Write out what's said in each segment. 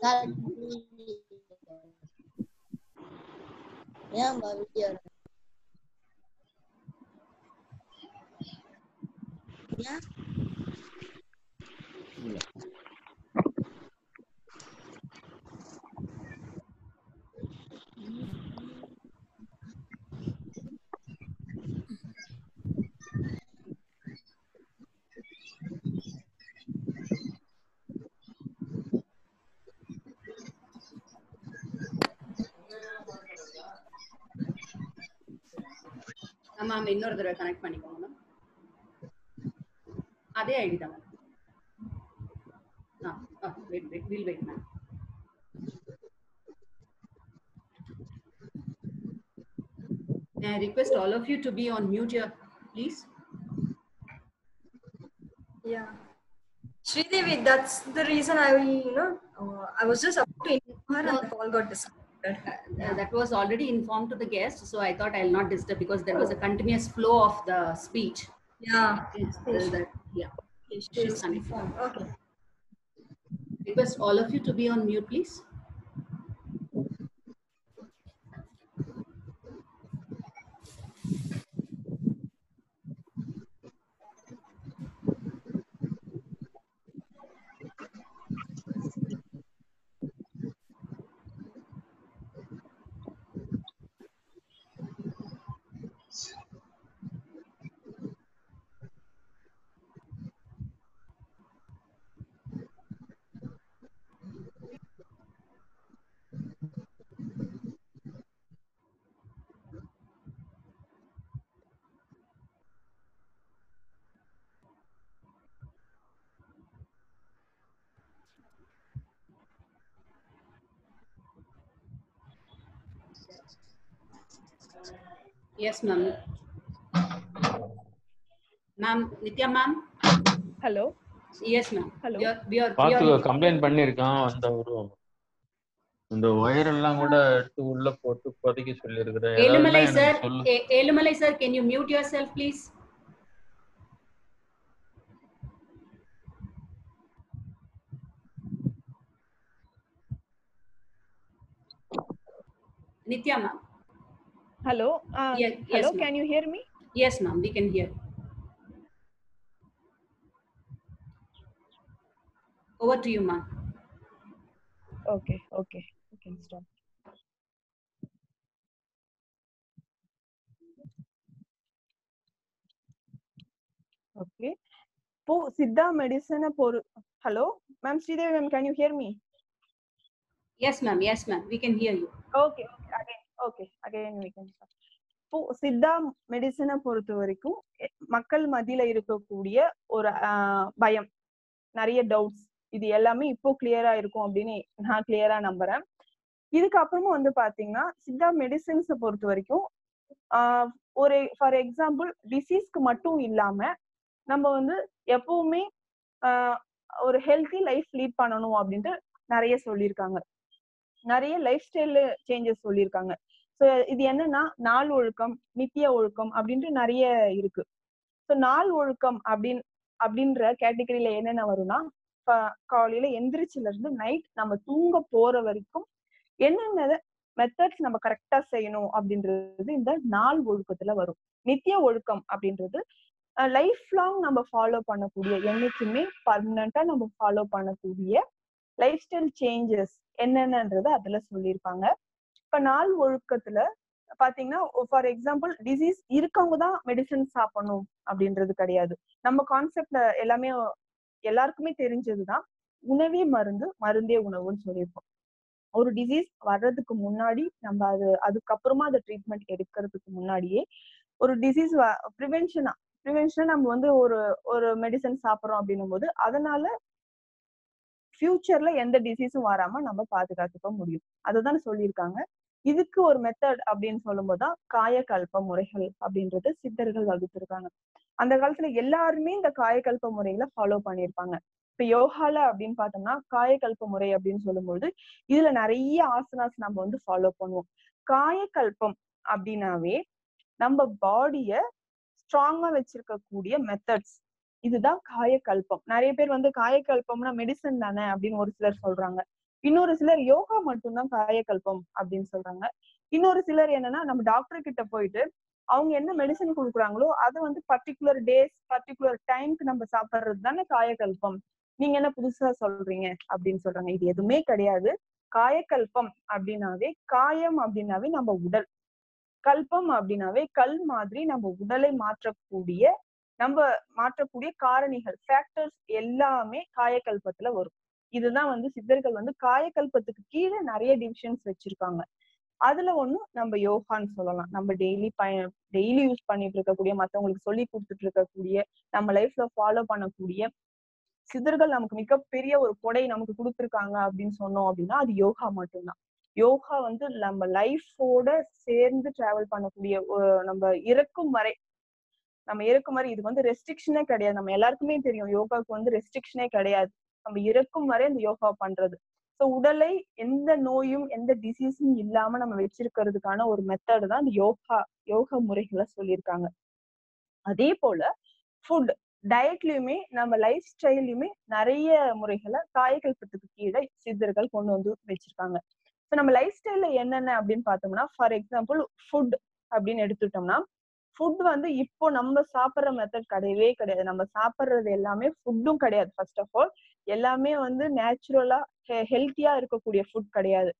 Ya, Mbak Widya. Ya. Yeah. Ma'am இன்னொரு தடவை connect பண்ணிக்கோங்க மேம் அதே ஐடி தான் ma'am ah wait wait will wait ma'am May I request all of you to be on mute here, please? Yeah. Sridevi, that's the reason I, you know, uh, I was just about to inform her and the call got disconnected. Uh, that was already informed to the guest, so I thought I'll not disturb because there was a continuous flow of the speech. Yeah. Uh, that, yeah. She She's is connected. informed. Okay. Request all of you to be on mute, please. Yes, ma'am. Ma'am, Nitya ma'am? Hello Yes, ma'am. Hello. We are, we are, we பாத்து are, complaint பண்ணிருக்கான் அந்த ஒரு இந்த wire எல்லாம் கூட எடுத்து உள்ள போட்டு புதைக்க சொல்லியிருக்கிறேன் Elumalai ஏதாவது sir, எனக்கு சொல்லு E- Elumalai sir, can you mute yourself, Hello. Uh, yeah, yes, hello. Can you hear me? Yes, ma'am. We can hear. Over to you, ma'am. Okay. Okay. You can stop. Okay. Po Siddha Medicine Por. Hello, ma'am Sridevi, ma'am. Can you hear me? Yes, ma'am. Yes, ma'am. We can hear you. Okay. okay. Again. Okay again we can start இப்போ சித்தா மெடிசனை பொறுத்த வரைக்கும் மக்கள் மத்தியில இருக்கக்கூடிய ஒரு பயம் நிறைய doubts இது எல்லாமே இப்போ கிளியரா இருக்கும் அப்படின்னு நான் கிளியரா நம்புறேன். இதுக்கப்புறமும் வந்து பாத்தீங்கன்னா சித்தா மெடிசின்ஸை பொறுத்த வரைக்கும் ஒரு ஃபார் எக்ஸாம்பிள் டிசீஸ்க்கு மட்டும் இல்லாம நம்ம வந்து எப்பவுமே ஒரு ஹெல்த்தி லைஃப் லீட் பண்ணணும் அப்படின்ட்டு நிறைய சொல்லியிருக்காங்க. நிறைய லைஃப் ஸ்டைல் சேஞ்சஸ் சொல்லியிருக்காங்க. ஸோ இது என்னன்னா நாள் ஒழுக்கம் நித்திய ஒழுக்கம் அப்படின்ட்டு நிறைய இருக்கு. ஸோ நாள் ஒழுக்கம் அப்படின் அப்படின்ற கேட்டகரியில என்னென்ன வரும்னா காலையில எந்திரிச்சுல இருந்து நைட் நம்ம தூங்க போற வரைக்கும் என்னென்ன மெத்தட்ஸ் நம்ம கரெக்டா செய்யணும் அப்படின்றது இந்த நாள் ஒழுக்கத்துல வரும். நித்திய ஒழுக்கம் அப்படின்றது லைஃப் லாங் நம்ம ஃபாலோ பண்ணக்கூடிய என்னைக்குமே பர்மனண்டா நம்ம ஃபாலோ பண்ணக்கூடிய லைஃப் ஸ்டைல் சேஞ்சஸ் என்னென்னன்றதை அதுல சொல்லியிருப்பாங்க. இப்ப நாள் ஒழுக்கத்துல பாத்தீங்கன்னா ஃபார் எக்ஸாம்பிள் டிசீஸ் இருக்கவங்க தான் மெடிசன் சாப்பிடணும் அப்படின்றது கிடையாது. நம்ம கான்செப்ட்ல எல்லாமே எல்லாருக்குமே தெரிஞ்சதுதான் உணவே மருந்து மருந்தே உணவுன்னு சொல்லியிருப்போம் ஒரு டிசீஸ் வர்றதுக்கு முன்னாடி நம்ம அது அதுக்கப்புறமா அந்த ட்ரீட்மெண்ட் எடுக்கிறதுக்கு முன்னாடியே ஒரு டிசீஸ் ப்ரிவென்ஷனா ப்ரிவென்ஷனா நம்ம வந்து ஒரு ஒரு மெடிசன் சாப்பிட்றோம் அப்படின்னும் போது அதனால ஃபியூச்சர்ல எந்த டிசீஸும் வராம நம்ம பாதுகாத்துக்க முடியும். அதுதான் சொல்லியிருக்காங்க. இதுக்கு ஒரு மெத்தட் அப்படின்னு சொல்லும்போது தான் காயக்கல்ப முறைகள் அப்படின்றது சித்தர்கள் வகுத்திருக்காங்க. அந்த காலத்துல எல்லாருமே இந்த காயக்கல்ப முறைகளை ஃபாலோ பண்ணியிருப்பாங்க. இப்ப யோகால அப்படின்னு பார்த்தோம்னா காயக்கல்ப முறை அப்படின்னு சொல்லும்போது இதுல நிறைய ஆசனாஸ் நம்ம வந்து ஃபாலோ பண்ணுவோம். காயக்கல்பம் அப்படின்னாவே நம்ம பாடிய ஸ்ட்ராங்கா வச்சிருக்கக்கூடிய மெத்தட்ஸ் இதுதான் காயக்கல்பம். நிறைய பேர் வந்து காயக்கல்பம்னா மெடிசன் தானே அப்படின்னு ஒரு சிலர் சொல்றாங்க. இன்னொரு சிலர் யோகா மட்டும்தான் காயக்கல்பம் அப்படின்னு சொல்றாங்க. இன்னொரு சிலர் என்னன்னா நம்ம டாக்டர் கிட்ட போயிட்டு அவங்க என்ன மெடிசன் கொடுக்குறாங்களோ அதை வந்து பர்டிகுலர் டேஸ் பர்டிகுலர் டைம்க்கு நம்ம சாப்பிட்றது தானே காயக்கல்பம். நீங்க என்ன புதுசா சொல்றீங்க அப்படின்னு சொல்றாங்க. இது எதுவுமே கிடையாது. காயக்கல்பம் அப்படின்னாவே காயம் அப்படின்னாவே நம்ம உடல். கல்பம் அப்படின்னாவே கல் மாதிரி நம்ம உடலை மாற்றக்கூடிய நம்ம மாற்றக்கூடிய காரணிகள் ஃபேக்டர்ஸ் எல்லாமே காயக்கல்பத்துல வரும். இதுதான் வந்து சித்தர்கள் வந்து காயக்கல்பத்துக்கு கீழே நிறைய டிவிஷன்ஸ் வச்சிருக்காங்க. அதுல ஒண்ணு நம்ம யோகான்னு சொல்லலாம். நம்ம டெய்லி பய டெய்லி யூஸ் பண்ணிட்டு இருக்கக்கூடிய மத்தவங்களுக்கு சொல்லி கொடுத்துட்டு இருக்கக்கூடிய நம்ம லைஃப்ல ஃபாலோ பண்ணக்கூடிய சித்தர்கள் நமக்கு மிகப்பெரிய ஒரு கொடை நமக்கு கொடுத்துருக்காங்க அப்படின்னு சொன்னோம் அப்படின்னா அது யோகா மட்டும்தான். யோகா வந்து நம்ம லைஃபோட சேர்ந்து டிராவல் பண்ணக்கூடிய நம்ம இறக்கும் வரை நம்ம இறக்கும் வரை இது வந்து ரெஸ்ட்ரிக்ஷனே கிடையாது. நம்ம எல்லாருக்குமே தெரியும். யோகாவுக்கு வந்து ரெஸ்ட்ரிக்ஷனே கிடையாது. நம்ம இறக்கும் வரை இந்த யோகா பண்றது. ஸோ உடலை எந்த நோயும் எந்த டிசீஸும் இல்லாம நம்ம வச்சிருக்கிறதுக்கான ஒரு மெத்தடு தான் அந்த யோகா யோகா முறைகளை சொல்லியிருக்காங்க. அதே போல ஃபுட் டயட்லயுமே நம்ம லைஃப் ஸ்டைல்லையுமே நிறைய முறைகளை காயகல்பத்துக்கு கீழே சித்தர்கள் கொண்டு வந்து வச்சிருக்காங்க. ஸோ நம்ம லைஃப் ஸ்டைல்ல என்னென்ன அப்படின்னு பார்த்தோம்னா ஃபார் எக்ஸாம்பிள் ஃபுட் அப்படின்னு எடுத்துட்டோம்னா ஃபுட் வந்து இப்போ நம்ம சாப்பிட்ற மெத்தட் கிடையவே கிடையாது. நம்ம சாப்பிட்றது எல்லாமே ஃபுட்டும் கிடையாது ஃபர்ஸ்ட் ஆஃப் ஆல் எல்லாமே வந்து நேச்சுரலா ஹெல்த்தியா இருக்கக்கூடிய ஃபுட் கிடையாது.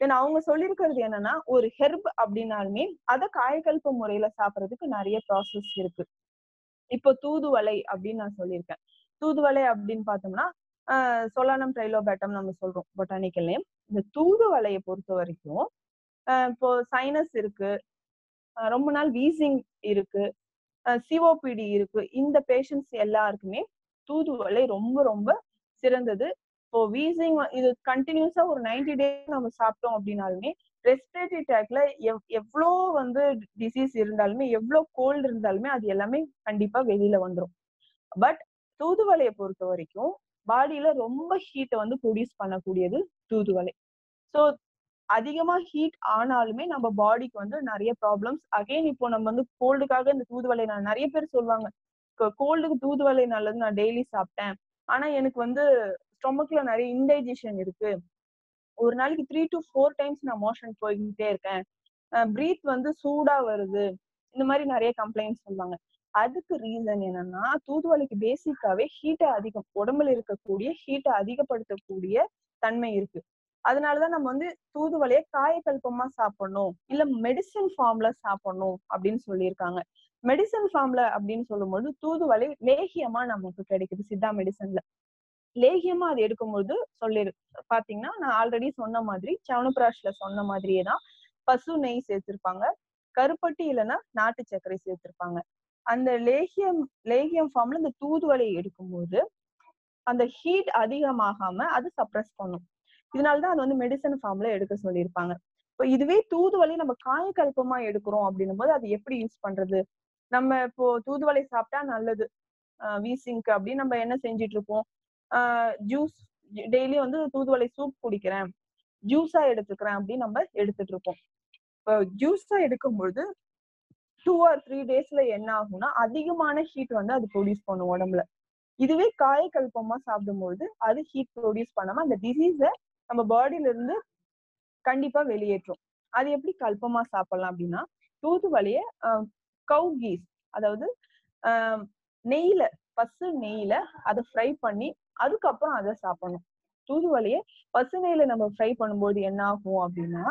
தென் அவங்க சொல்லியிருக்கிறது என்னன்னா ஒரு ஹெர்ப் அப்படின்னாலுமே அதை காயக்கல்ப முறையில சாப்பிட்றதுக்கு நிறைய ப்ராசஸ் இருக்கு. இப்போ தூதுவளை அப்படின்னு நான் சொல்லியிருக்கேன். தூதுவளை அப்படின்னு பார்த்தோம்னா சொலானம் ட்ரைலோபேட்டம் நம்ம சொல்றோம் பொட்டானிக்கல் நேம் இந்த தூதுவளையை பொறுத்த வரைக்கும் இப்போ சைனஸ் இருக்கு ரொம்ப நாள் வீசிங் இருக்கு. சிஓபிடி இருக்கு. இந்த பேஷண்ட்ஸ் எல்லாருக்குமே தூதுவளை ரொம்ப ரொம்ப சிறந்தது. இப்போ வீசிங் இது கண்டினியூஸா ஒரு நைன்டி டேஸ் நம்ம சாப்பிட்டோம் அப்படின்னாலுமே ரெஸ்பிரேட்டரி டேக்ல எவ் எவ்வளோ வந்து டிசீஸ் இருந்தாலுமே எவ்வளோ கோல்டு இருந்தாலுமே அது எல்லாமே கண்டிப்பா வெளியில வந்துடும் பட் தூதுவளையை பொறுத்த வரைக்கும் பாடியில ரொம்ப ஹீட்டை வந்து ப்ரொடியூஸ் பண்ணக்கூடியது தூதுவளை ஸோ அதிகமா ஹீட் ஆனாலுமே நம்ம பாடிக்கு வந்து நிறைய ப்ராப்ளம்ஸ் அகைன் இப்போ நம்ம வந்து கோல்டுக்காக இந்த தூதுவளை நான் நிறைய பேர் சொல்லுவாங்க கோல்டுக்கு தூதுவளை நல்லது நான் டெய்லி சாப்பிட்டேன். ஆனா எனக்கு வந்து ஸ்டொமக்ல நிறைய இன்டைஜஷன் இருக்கு. ஒரு நாளைக்கு த்ரீ டு ஃபோர் டைம்ஸ் நான் மோஷன் போய்கிட்டே இருக்கேன். ப்ரீத் வந்து சூடா வருது. இந்த மாதிரி நிறைய கம்ப்ளைண்ட்ஸ் சொல்லுவாங்க. அதுக்கு ரீசன் என்னன்னா தூதுவளைக்கு பேசிக்காவே ஹீட்டை அதிகம் உடம்புல இருக்கக்கூடிய ஹீட்டை அதிகப்படுத்தக்கூடிய தன்மை இருக்கு. அதனாலதான் நம்ம வந்து தூதுவலையை காயக்கல்பமா சாப்பிடணும். இல்ல மெடிசன் ஃபார்ம்ல சாப்பிடணும் அப்படின்னு சொல்லியிருக்காங்க. மெடிசன் ஃபார்ம்ல அப்படின்னு சொல்லும்போது தூதுவளை லேகியமா நமக்கு கிடைக்குது சித்தா மெடிசன்ல லேகியமா அது எடுக்கும்போது சொல்லிரு பாத்தீங்கன்னா நான் ஆல்ரெடி சொன்ன மாதிரி சவனப்பிராஷ்ல சொன்ன மாதிரியே தான் பசு நெய் சேர்த்திருப்பாங்க. கருப்பட்டி இல்லைன்னா நாட்டு சர்க்கரை சேர்த்திருப்பாங்க. அந்த லேகியம் லேகியம் ஃபார்ம்ல இந்த தூதுவளை எடுக்கும்போது அந்த ஹீட் அதிகமாகாம அது சப்ரஸ் பண்ணும். இதனாலதான் அது வந்து மெடிசன் ஃபார்ம்ல எடுக்க சொல்லியிருப்பாங்க. இப்போ இதுவே தூதுவளை நம்ம காயக்கல்பமா எடுக்கிறோம் அப்படின்னும் போது அது எப்படி யூஸ் பண்றது? நம்ம இப்போ தூதுவளை சாப்பிட்டா நல்லது. வீசிங்க்கு அப்படின்னு நம்ம என்ன செஞ்சுட்டு இருப்போம்? ஜூஸ் டெய்லி வந்து தூதுவளை சூப் குடிக்கிறேன். ஜூஸா எடுத்துக்கிறேன் அப்படின்னு நம்ம எடுத்துட்டு இருப்போம். இப்போ ஜூஸா எடுக்கும்பொழுது டூ ஆர் த்ரீ டேஸ்ல என்ன ஆகும்னா அதிகமான ஹீட் வந்து அது ப்ரொடியூஸ் பண்ணும் உடம்புல. இதுவே காயக்கல்பமா சாப்பிடும்பொழுது அது ஹீட் ப்ரொடியூஸ் பண்ணாம அந்த டிசீஸ நம்ம பாடியில இருந்து கண்டிப்பா வெளியேற்றும். அது எப்படி கல்பமா சாப்பிடலாம் அப்படின்னா தூது கவு கீஸ் அதாவது நெய்ல பசு நெய்ல அதை ஃப்ரை பண்ணி அதுக்கப்புறம் அதை சாப்பிடணும். தூதுவளைய பசு நெய்ல நம்ம ஃப்ரை பண்ணும்போது என்ன ஆகும் அப்படின்னா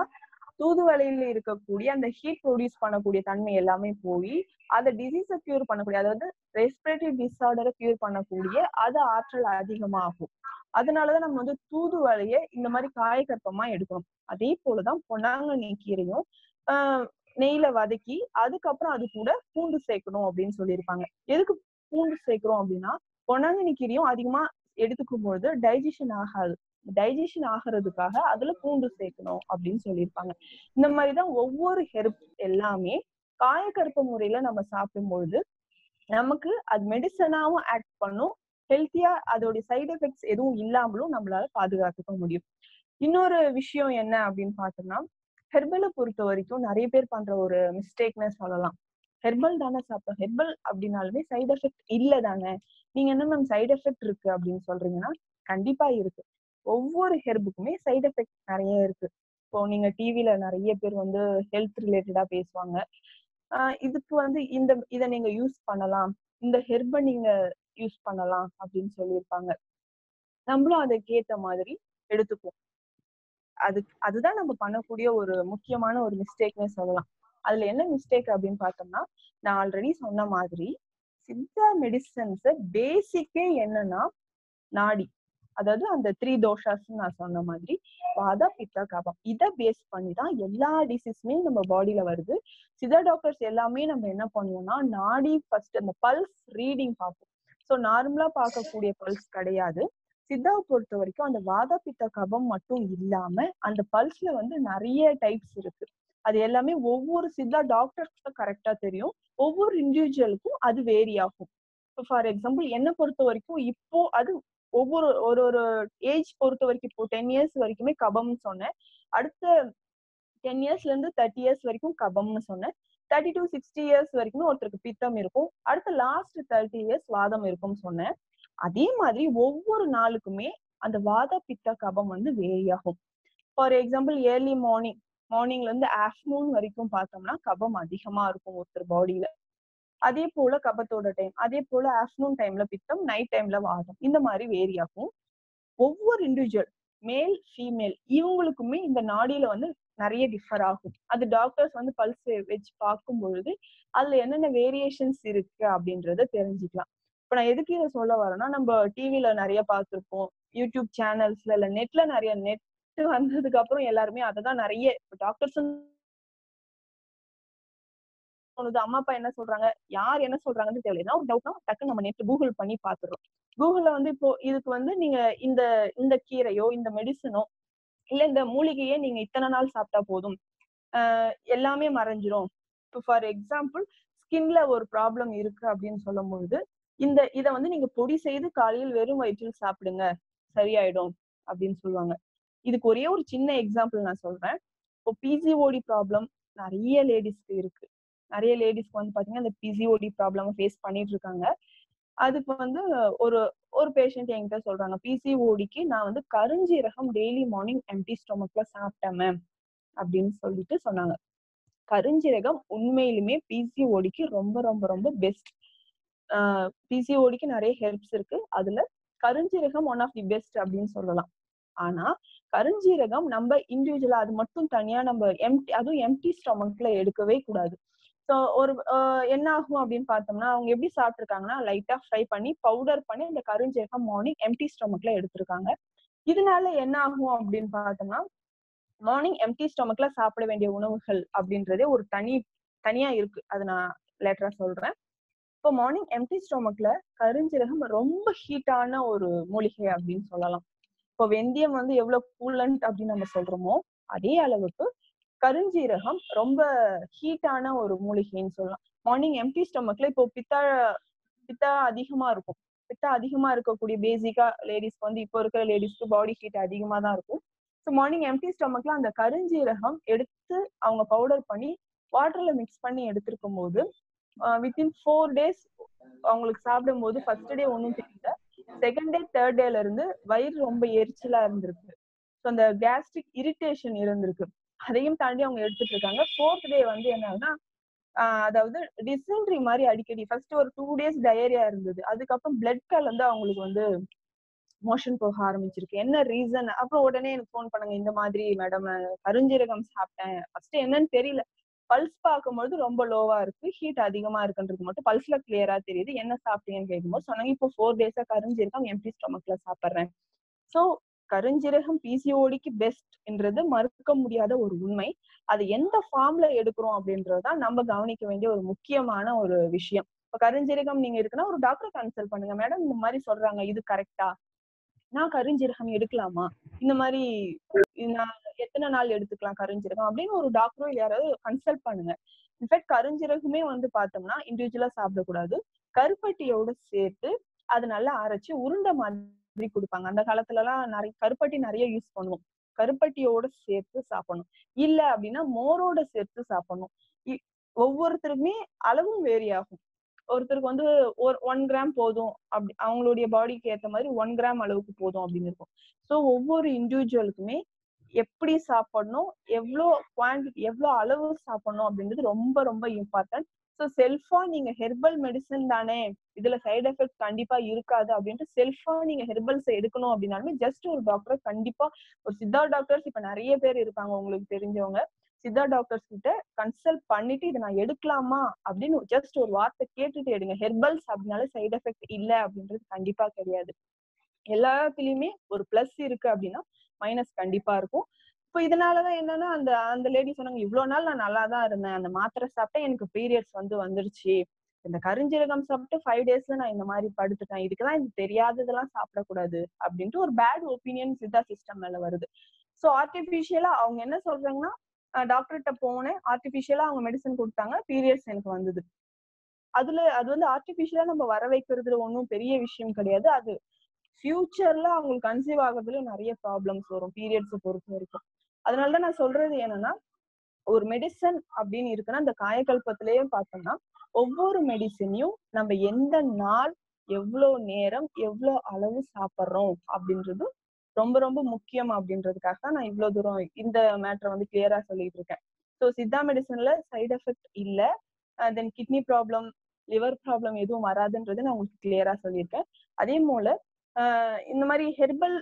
தூதுவளையில இருக்கக்கூடிய அந்த ஹீட் ப்ரொடியூஸ் பண்ணக்கூடிய தன்மை எல்லாமே போய் அதை டிசீஸை கியூர் பண்ணக்கூடிய அதாவது ரெஸ்பிரேட்டரி டிஸார்டரை கியூர் பண்ணக்கூடிய அது ஆற்றல் அதிகமாகும். அதனாலதான் நம்ம வந்து தூதுவளைய இந்த மாதிரி காயக்கற்பமா எடுக்கணும். அதே போலதான் பொன்னாங்கண்ணி கீரையும் ஆஹ் நெய்ல வதக்கி அதுக்கப்புறம் அது கூட பூண்டு சேர்க்கணும் அப்படின்னு சொல்லியிருப்பாங்க. எதுக்கு பூண்டு சேர்க்கிறோம் அப்படின்னா பொன்னாங்கண்ணி கீரையும் அதிகமா எடுத்துக்கும் பொழுது டைஜஷன் ஆகாது. டைஜஷன் ஆகிறதுக்காக அதுல பூண்டு சேர்க்கணும் அப்படின்னு சொல்லியிருப்பாங்க. இந்த மாதிரிதான் ஒவ்வொரு ஹெர்ப் எல்லாமே காயக்கற்ப முறையில நம்ம சாப்பிடும்பொழுது நமக்கு அது மெடிசனாவும் ஆக்ட் பண்ணும். ஹெல்த்தியா அதோடைய சைடு எஃபெக்ட்ஸ் எதுவும் இல்லாமலும் நம்மளால பாதுகாத்துக்க முடியும். இன்னொரு விஷயம் என்ன அப்படின்னு பார்த்தோம்னா ஹெர்பலை பொறுத்த வரைக்கும் நிறைய பேர் பண்ற ஒரு மிஸ்டேக்னு சொல்லலாம். ஹெர்பல் தானே சாப்பிடும் ஹெர்பல் அப்படின்னாலுமே சைடு எஃபெக்ட் இல்லை தானே நீங்க என்ன மேம் சைடு எஃபெக்ட் இருக்கு அப்படின்னு சொல்றீங்கன்னா கண்டிப்பா இருக்கு. ஒவ்வொரு ஹெர்புக்குமே சைடு எஃபெக்ட் நிறைய இருக்கு. இப்போ நீங்க டிவில நிறைய பேர் வந்து ஹெல்த் ரிலேட்டடா பேசுவாங்க. இதுக்கு வந்து இந்த இதை நீங்க யூஸ் பண்ணலாம். இந்த ஹெர்பை நீங்க யூஸ் பண்ணலாம் அப்படின்னு சொல்லியிருப்பாங்க. நம்மளும் அதுக்கேத்த மாதிரி எடுத்துக்குவோம். அது அதுதான் நம்ம பண்ணக்கூடிய ஒரு முக்கியமான ஒரு மிஸ்டேக்னே சொல்லலாம். அதுல என்ன மிஸ்டேக் அப்படின்னு பார்த்தோம்னா நான் ஆல்ரெடி சொன்ன மாதிரி சித்தா மெடிசன்ஸ் பேசிக்கே என்னன்னா நாடி. அதாவது அந்த த்ரீ தோஷாஸ் நான் சொன்ன மாதிரி வாதா பித்தா கபம் இதை பேஸ் பண்ணி தான் எல்லா டிசீஸுமே நம்ம பாடியில வருது. சிதா டாக்டர்ஸ் எல்லாமே நம்ம என்ன பண்ணுவோம்னா நாடி ஃபர்ஸ்ட் அந்த பல்ஸ் ரீடிங் பார்ப்போம். ஸோ நார்மலா பார்க்கக்கூடிய பல்ஸ் கிடையாது. சித்தாவை பொறுத்த வரைக்கும் அந்த வாத பித்த கபம் மட்டும் இல்லாம அந்த பல்ஸ்ல வந்து நிறைய டைப்ஸ் இருக்கு. அது எல்லாமே ஒவ்வொரு சித்தா டாக்டர்ஸ்க்கு கரெக்டா தெரியும். ஒவ்வொரு இண்டிவிஜுவலுக்கும் அது வேரி ஆகும். இப்போ ஃபார் எக்ஸாம்பிள் என்னை பொறுத்த வரைக்கும் இப்போ அது ஒவ்வொரு ஒரு ஒரு ஏஜ் பொறுத்த வரைக்கும் இப்போ டென் இயர்ஸ் வரைக்குமே கபம்னு சொன்னேன். அடுத்த டென் இயர்ஸ்ல இருந்து தேர்ட்டி இயர்ஸ் வரைக்கும் கபம்னு சொன்னேன். தேர்ட்டி டு சிக்ஸ்டி இயர்ஸ் வரைக்குமே ஒருத்தருக்கு பித்தம் இருக்கும். அடுத்த லாஸ்ட் தேர்ட்டி இயர்ஸ் வாதம் இருக்கும்னு சொன்னேன். அதே மாதிரி ஒவ்வொரு நாளுக்குமே அந்த வாத பித்த கபம் வந்து வேரி ஆகும் ஃபார் எக்ஸாம்பிள் ஏர்லி மார்னிங் மார்னிங்ல இருந்து ஆஃப்டர்நூன் வரைக்கும் பார்த்தோம்னா கபம் அதிகமா இருக்கும் ஒருத்தர் பாடியில அதே போல கபத்தோட டைம் அதே போல ஆஃப்டர்நூன் டைம்ல பித்தம் நைட் டைம்ல வாதம். இந்த மாதிரி வேரி ஆகும் ஒவ்வொரு இண்டிவிஜுவல் மேல் ஃபீமேல் இவங்களுக்குமே இந்த நாடியில வந்து நிறைய டிஃபர் ஆகும். அது டாக்டர்ஸ் வந்து பல்ஸ் வச்சு பார்க்கும் பொழுது அதுல என்னென்ன வேரியேஷன்ஸ் இருக்கு அப்படின்றத தெரிஞ்சுக்கலாம். இப்ப நான் எதுக்கு இதை சொல்ல வரேன்னா நம்ம டிவில நிறைய பார்த்துருப்போம். யூடியூப் சேனல்ஸ்ல இல்ல நெட்ல நிறைய நெட் வந்ததுக்கு அப்புறம் எல்லாருமே அதை தான் நிறைய டாக்டர்ஸ் தோணுது. அம்மா அப்பா என்ன சொல்றாங்க? யார் என்ன சொல்றாங்கன்னு தெரியல. ஒரு டவுட்னா டக்கு நம்ம நெட் கூகுள் பண்ணி பாத்துறோம் கூகுள்ல வந்து இப்போ இதுக்கு வந்து நீங்க இந்த இந்த கீரையோ இந்த மெடிசனோ இல்ல இந்த மூலிகையே நீங்க இத்தனை நாள் சாப்பிட்டா போதும். ஆஹ் எல்லாமே மறைஞ்சிரும். இப்போ ஃபார் எக்ஸாம்பிள் ஸ்கின்ல ஒரு ப்ராப்ளம் இருக்கு அப்படின்னு சொல்லும் பொழுது இந்த இதை வந்து நீங்க பொடி செய்து காலையில் வெறும் வயிற்றில் சாப்பிடுங்க. சரியாயிடும் அப்படின்னு சொல்லுவாங்க. இதுக்கு ஒரே ஒரு சின்ன எக்ஸாம்பிள் நான் சொல்றேன். இப்போ பிசிஓடி ப்ராப்ளம் நிறைய லேடிஸ்க்கு இருக்கு. நிறைய லேடிஸ்க்கு வந்து பாத்தீங்கன்னா இந்த பிசிஓடி ப்ராப்ளம் ஃபேஸ் பண்ணிட்டு இருக்காங்க அதுக்கு வந்து ஒரு ஒரு பேஷண்ட் என்கிட்ட சொல்றாங்க பிசிஓடிக்கு நான் வந்து கருஞ்சீரகம் டெய்லி மார்னிங் எம்டி ஸ்டொமக்ல சாப்பிட்டேன் மேம் அப்படின்னு சொல்லிட்டு சொன்னாங்க. கருஞ்சீரகம் உண்மையிலுமே பிசிஓடிக்கு ரொம்ப ரொம்ப ரொம்ப பெஸ்ட் பிசிஓடிக்கு நிறைய ஹெல்ப்ஸ் இருக்கு. அதுல கருஞ்சீரகம் ஒன் ஆஃப் தி பெஸ்ட் அப்படின்னு சொல்லலாம். ஆனா கருஞ்சீரகம் நம்ம இண்டிவிஜுவலா அது மட்டும் தனியா நம்ம எம்டி அதுவும் எம்டி ஸ்டொமக்ல எடுக்கவே கூடாது. ஸோ ஒரு என்ன ஆகும் அப்படின்னு பார்த்தோம்னா அவங்க எப்படி சாப்பிட்ருக்காங்கன்னா லைட்டா ஃப்ரை பண்ணி பவுடர் பண்ணி அந்த கருஞ்சீரகம் மார்னிங் எம்டி ஸ்டொமக்ல எடுத்திருக்காங்க. இதனால என்ன ஆகும் அப்படின்னு பார்த்தோம்னா மார்னிங் எம்டி ஸ்டொமக்ல சாப்பிட வேண்டிய உணவுகள் அப்படின்றதே ஒரு தனி தனியா இருக்கு. அது நான் லேட்டரா சொல்றேன். இப்போ மார்னிங் எம்டி ஸ்டொமக்ல கருஞ்சீரகம் ரொம்ப ஹீட்டான ஒரு மூலிகை அப்படின்னு சொல்லலாம். இப்போ வெந்தயம் வந்து எவ்வளவு கூலண்ட் அப்படின்னு நம்ம சொல்றோமோ அதே அளவுக்கு கருஞ்சீரகம் ரொம்ப ஹீட்டான ஒரு மூலிகைன்னு சொல்லலாம். மார்னிங் எம்டி ஸ்டொமக்ல இப்போ பித்தா பித்தா அதிகமா இருக்கும். பித்தா அதிகமா இருக்கக்கூடிய பேசிக்கா லேடிஸ்க்கு வந்து இப்போ இருக்கிற லேடிஸ்க்கு பாடி ஹீட் அதிகமா தான் இருக்கும். ஸோ மார்னிங் எம்டி ஸ்டொமக்ல அந்த கருஞ்சீரகம் எடுத்து அவங்க பவுடர் பண்ணி வாட்டர்ல மிக்ஸ் பண்ணி எடுத்திருக்கும் போது வித்தின் ஃபோர் டேஸ் அவங்களுக்கு சாப்பிடும் போது ஃபர்ஸ்ட் டே ஒன்றும் தெரியல செகண்ட் டே தேர்ட் டேல இருந்து வயிறு ரொம்ப எரிச்சலா இருந்திருக்கு. ஸோ அந்த கேஸ்ட்ரிக் இரிட்டேஷன் இருந்திருக்கு. அதையும் தாண்டி அவங்க எடுத்துட்டு இருக்காங்க ஃபோர்த் டே வந்து என்னன்னா அதாவது டிசென்ட்ரி மாதிரி அடிக்கடி ஃபர்ஸ்ட் ஒரு டூ டேஸ் டயரியா இருந்தது. அதுக்கப்புறம் பிளட் கலந்து அவங்களுக்கு வந்து மோஷன் போக ஆரம்பிச்சிருக்கு. என்ன ரீசன் அப்புறம் உடனே எனக்கு ஃபோன் பண்ணுங்க இந்த மாதிரி மேடம் கருஞ்சீரகம் சாப்பிட்டேன். ஃபர்ஸ்ட் என்னன்னு தெரியல. பல்ஸ் பார்க்கும்போது ரொம்ப லோவா இருக்கு. ஹீட் அதிகமா இருக்குன்றது மட்டும் பல்ஸ்ல கிளியரா தெரியுது. என்ன சாப்பிட்டீங்கன்னு கேட்கும்போது சொன்னாங்க இப்போ ஃபோர் டேஸா கருஞ்சீரகம் எம்டி ஸ்டொமக்ல சாப்பிட்றேன். ஸோ கருஞ்சீரகம் பிசிஓடிக்கு பெஸ்ட்ன்றது மறுக்க முடியாத ஒரு உண்மை. அது எந்த ஃபார்ம்ல எடுக்கிறோம் அப்படின்றதுதான் நம்ம கவனிக்க வேண்டிய ஒரு முக்கியமான ஒரு விஷயம். இப்ப கருஞ்சீரகம் நீங்க இருக்குன்னா ஒரு டாக்டர் கன்சல்ட் பண்ணுங்க. மேடம் இந்த மாதிரி சொல்றாங்க. இது கரெக்டா நான் கருஞ்சீரகம் எடுக்கலாமா? இந்த மாதிரி நான் எத்தனை நாள் எடுத்துக்கலாம் கருஞ்சீரகம் அப்படின்னு ஒரு டாக்டரோ யாராவது கன்சல்ட் பண்ணுங்க. இன்ஃபேக்ட் கருஞ்சீரகமே வந்து பார்த்தோம்னா இண்டிவிஜுவலா சாப்பிடக்கூடாது. கருப்பட்டியோட சேர்த்து அது நல்லா அரைச்சு உருண்டை மாதிரி கொடுப்பாங்க. அந்த காலத்துல எல்லாம் நிறைய கருப்பட்டி நிறைய யூஸ் பண்ணுவோம். கருப்பட்டியோட சேர்த்து சாப்பிடணும். இல்ல அப்படின்னா மோரோட சேர்த்து சாப்பிடணும். ஒவ்வொருத்தருக்குமே அளவும் வேரி ஆகும் ஒருத்தருக்கு வந்து ஒரு ஒன் கிராம் போதும் அப்படி அவங்களுடைய பாடிக்கு ஏத்த மாதிரி ஒன் கிராம் அளவுக்கு போதும் அப்படின்னு இருக்கும். ஸோ ஒவ்வொரு இண்டிவிஜுவலுக்குமே எப்படி சாப்பிடணும் எவ்வளோ குவான்டிட்டி எவ்வளோ அளவு சாப்பிடணும் அப்படின்றது ரொம்ப ரொம்ப இம்பார்ட்டன்ட். ஸோ செல்ஃபா நீங்க ஹெர்பல் மெடிசன் தானே. இதுல சைடு எஃபெக்ட் கண்டிப்பா இருக்காது அப்படின்ட்டு செல்ஃபா நீங்க ஹெர்பல்ஸ் எடுக்கணும் அப்படின்னாலுமே ஜஸ்ட் ஒரு டாக்டர் கண்டிப்பா ஒரு சித்தா டாக்டர்ஸ் இப்ப நிறைய பேர் இருக்காங்க உங்களுக்கு தெரிஞ்சவங்க. சித்தா டாக்டர்ஸ் கிட்ட கன்சல்ட் பண்ணிட்டு இதை நான் எடுக்கலாமா அப்படின்னு ஜஸ்ட் ஒரு வார்த்தை கேட்டுட்டு எடுங்க. ஹெர்பல்ஸ் அப்படின்னால சைடு எஃபெக்ட் இல்லை அப்படின்றது கண்டிப்பா கிடையாது. எல்லாத்துலயுமே ஒரு பிளஸ் இருக்கு அப்படின்னா மைனஸ் கண்டிப்பா இருக்கும். இப்போ இதனாலதான் என்னன்னா அந்த அந்த லேடி சொன்னாங்க இவ்வளவு நாள் நான் நல்லா தான் இருந்தேன். அந்த மாத்திரை சாப்பிட்டா எனக்கு பீரியட்ஸ் வந்து வந்துருச்சு. இந்த கருஞ்சீரகம் சாப்பிட்டு ஃபைவ் டேஸ்ல நான் இந்த மாதிரி படுத்துட்டேன். இதுக்கெல்லாம் எனக்கு தெரியாததெல்லாம் சாப்பிடக்கூடாது. அப்படின்ட்டு ஒரு பேட் ஒப்பீனியன் சித்தா சிஸ்டம் மேல வருது. ஸோ ஆர்டிபிஷியலா அவங்க என்ன சொல்றாங்கன்னா டாக்டர்கிட்ட போனேன். ஆர்டிபிஷியலா அவங்க மெடிசன் கொடுத்தாங்க. பீரியட்ஸ் எனக்கு வந்தது. அதுல அது வந்து ஆர்டிபிஷியலா நம்ம வர வைக்கிறதுல ஒன்றும் பெரிய விஷயம் கிடையாது. அது ஃபியூச்சர்ல அவங்களுக்கு கன்சீவ் ஆகுறதுல நிறைய ப்ராப்ளம்ஸ் வரும் பீரியட்ஸை பொறுத்த வரைக்கும். அதனாலதான் நான் சொல்றது என்னன்னா ஒரு மெடிசன் அப்படின்னு இருக்குன்னா அந்த காயக்கல்பத்திலேயே பார்த்தோம்னா ஒவ்வொரு மெடிசனையும் நம்ம எந்த நாள் எவ்வளோ நேரம் எவ்வளோ அளவு சாப்பிட்றோம் அப்படின்றது ரொம்ப ரொம்ப முக்கியம் அப்படின்றதுக்காக தான் நான் இவ்வளவு தூரம் இந்த மேட்டரை வந்து கிளியரா சொல்லிட்டு இருக்கேன். ஸோ சித்தா மெடிசன்ல சைடு எஃபெக்ட் இல்லை. Then kidney problem liver problem எதுவும் வராதுன்றது நான் உங்களுக்கு கிளியரா சொல்லியிருக்கேன். அதே போல இந்த மாதிரி ஹெர்பல்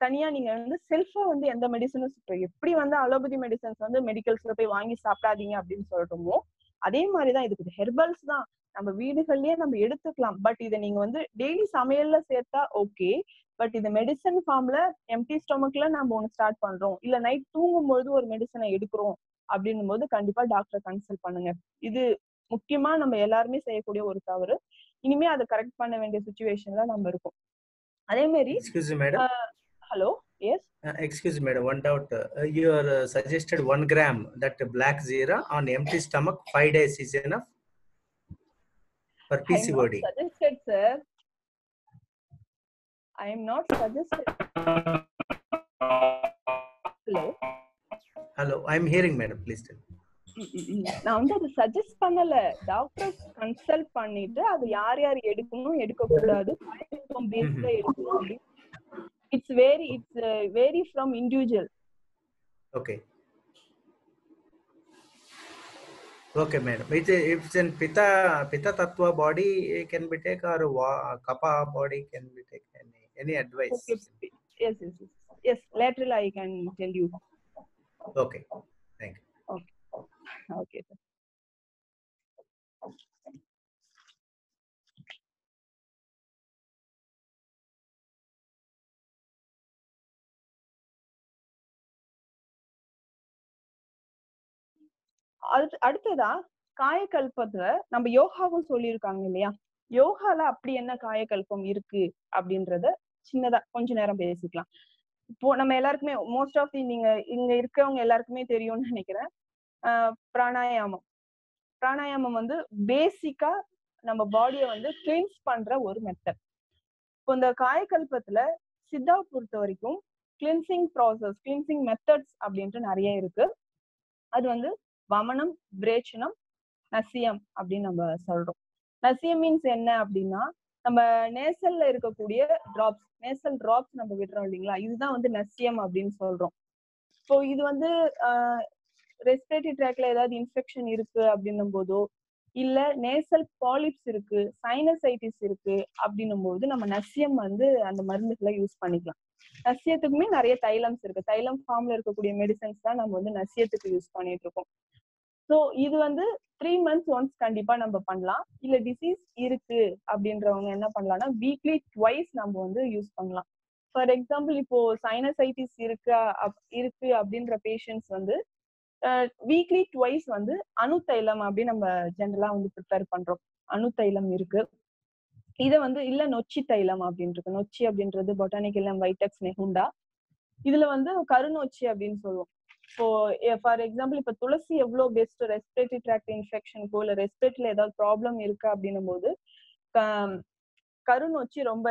தனியா நீங்க வந்து செல்ஃபா வந்து எந்த மெடிசனும் இப்போ எப்படி வந்து அலோபதி மெடிசன்ஸ் வந்து மெடிக்கல்ஸ்ல போய் வாங்கி சாப்பிடாதீங்க அப்படின்னு சொல்றோமோ அதே மாதிரிதான் இதுக்கு ஹெர்பல்ஸ் தான். நம்ம வீடுகள்லயே நம்ம எடுத்துக்கலாம். பட் இதை நீங்க வந்து டெய்லி சமையல்ல சேர்த்தா ஓகே பட் இந்த மெடிசன் ஃபார்ம்ல எம்டி ஸ்டொமக்ல நம்ம ஒன்று ஸ்டார்ட் பண்றோம். இல்ல நைட் தூங்கும் பொழுது ஒரு மெடிசனை எடுக்கிறோம் அப்படின்னும் போது கண்டிப்பா டாக்டரை கன்சல்ட் பண்ணுங்க. இது முக்கியமா நம்ம எல்லாருமே செய்யக்கூடிய ஒரு தவறு. இனிமே அதை கரெக்ட் பண்ண வேண்டிய சுச்சுவேஷன்ல நம்ம இருக்கோம். அதே மாதிரி hello yes Uh, excuse me, madam. One doubt. Uh, you are uh, suggested one gram that black zero on empty stomach five days is enough for PCOD. suggested sir i am not suggested hello Hello, I'm hearing, madam. Please tell. நான் வந்து அதை suggest பண்ணல doctor consult பண்ணிட்டு அது யார் யார் எடுக்கணும் எடுக்க கூடாது பேஸ்ல எடுக்கணும் அப்படின்னு it's very it's uh, vary from individual. Okay. Okay madam. It, it's in pitta pitta tattva body can be taken or va, kapha body can be taken any, any advice? Okay. yes, yes yes yes lateral i can tell you. Okay. Thank you. Okay. Okay. அடுத்து அடுத்ததா காயக்கல்பத்துல நம்ம யோகாவும் சொல்லியிருக்காங்க இல்லையா? யோகால அப்படி என்ன காயக்கல்பம் இருக்கு அப்படின்றத சின்னதா கொஞ்ச நேரம் பேசிக்கலாம். இப்போ நம்ம எல்லாருக்குமே மோஸ்ட் ஆஃப் தி நீங்க இங்க இருக்கிறவங்க எல்லாருக்குமே தெரியும்னு நினைக்கிறேன். ஆஹ் பிராணாயாமம். பிராணாயாமம் வந்து பேசிக்கா நம்ம பாடியை வந்து கிளீன்ஸ் பண்ற ஒரு மெத்தட் இப்போ இந்த காயக்கல்பத்துல சித்தா பொறுத்த வரைக்கும் கிளின்சிங் ப்ராசஸ் கிளின்சிங் மெத்தட்ஸ் அப்படின்ட்டு நிறைய இருக்கு. அது வந்து வமனம் பிரேச்சனம் நசியம் அப்படின்னு நம்ம சொல்றோம். நசியம் மீன்ஸ் என்ன அப்படின்னா நம்ம நேசல்ல இருக்கக்கூடிய டிராப்ஸ் நேசல் டிராப்ஸ் நம்ம விடுறோம் இல்லைங்களா? இதுதான் வந்து நசியம் அப்படின்னு சொல்றோம். இப்போ இது வந்து ரெஸ்பிரேட்டரி ட்ராக்ல ஏதாவது இன்ஃபெக்ஷன் இருக்கு அப்படின்னும் போதோ இல்ல நேசல் பாலிப்ஸ் இருக்கு சைனசைட்டிஸ் இருக்கு அப்படின்னும் போது நம்ம நசியம் வந்து அந்த மருந்துகளை யூஸ் பண்ணிக்கலாம். நசியத்துக்குமே நிறைய தைலம்ஸ் இருக்கு. தைலம் ஃபார்ம்ல இருக்கக்கூடிய மெடிசன்ஸ் தான் நம்ம வந்து நசியத்துக்கு யூஸ் பண்ணிட்டு இருக்கோம். ஸோ இது வந்து த்ரீ மந்த்ஸ் ஒன்ஸ் கண்டிப்பா நம்ம பண்ணலாம். இல்ல டிசீஸ் இருக்கு அப்படின்றவங்க என்ன பண்ணலாம்னா வீக்லி ட்வைஸ் நம்ம வந்து யூஸ் பண்ணலாம். ஃபார் எக்ஸாம்பிள் இப்போ சைனசைட்டிஸ் இருக்கா அப்- இருக்கு அப்படின்ற பேஷண்ட்ஸ் வந்து வீக்லி ட்வைஸ் வந்து அணு தைலம் அப்படின்னு நம்ம ஜென்ரலா வந்து ப்ரிப்பேர் பண்றோம். அணு தைலம் இருக்கு. இதை வந்து இல்ல நொச்சி தைலம் அப்படின்றது நொச்சி அப்படின்றது பொட்டானிக்கல் வைட்டக்ஸ் நெகுண்டா இதுல வந்து கருநொச்சி அப்படின்னு சொல்லுவோம். இப்போ ஃபார் எக்ஸாம்பிள் இப்போ துளசி எவ்வளோ பெஸ்ட் ரெஸ்பிரேட்டரி ட்ராக்ட் இன்ஃபெக்ஷனுக்கோ இல்லை ரெஸ்பிரேட்டரியில ஏதாவது ப்ராப்ளம் இருக்கு அப்படின்னும் போது கருநொச்சி ரொம்ப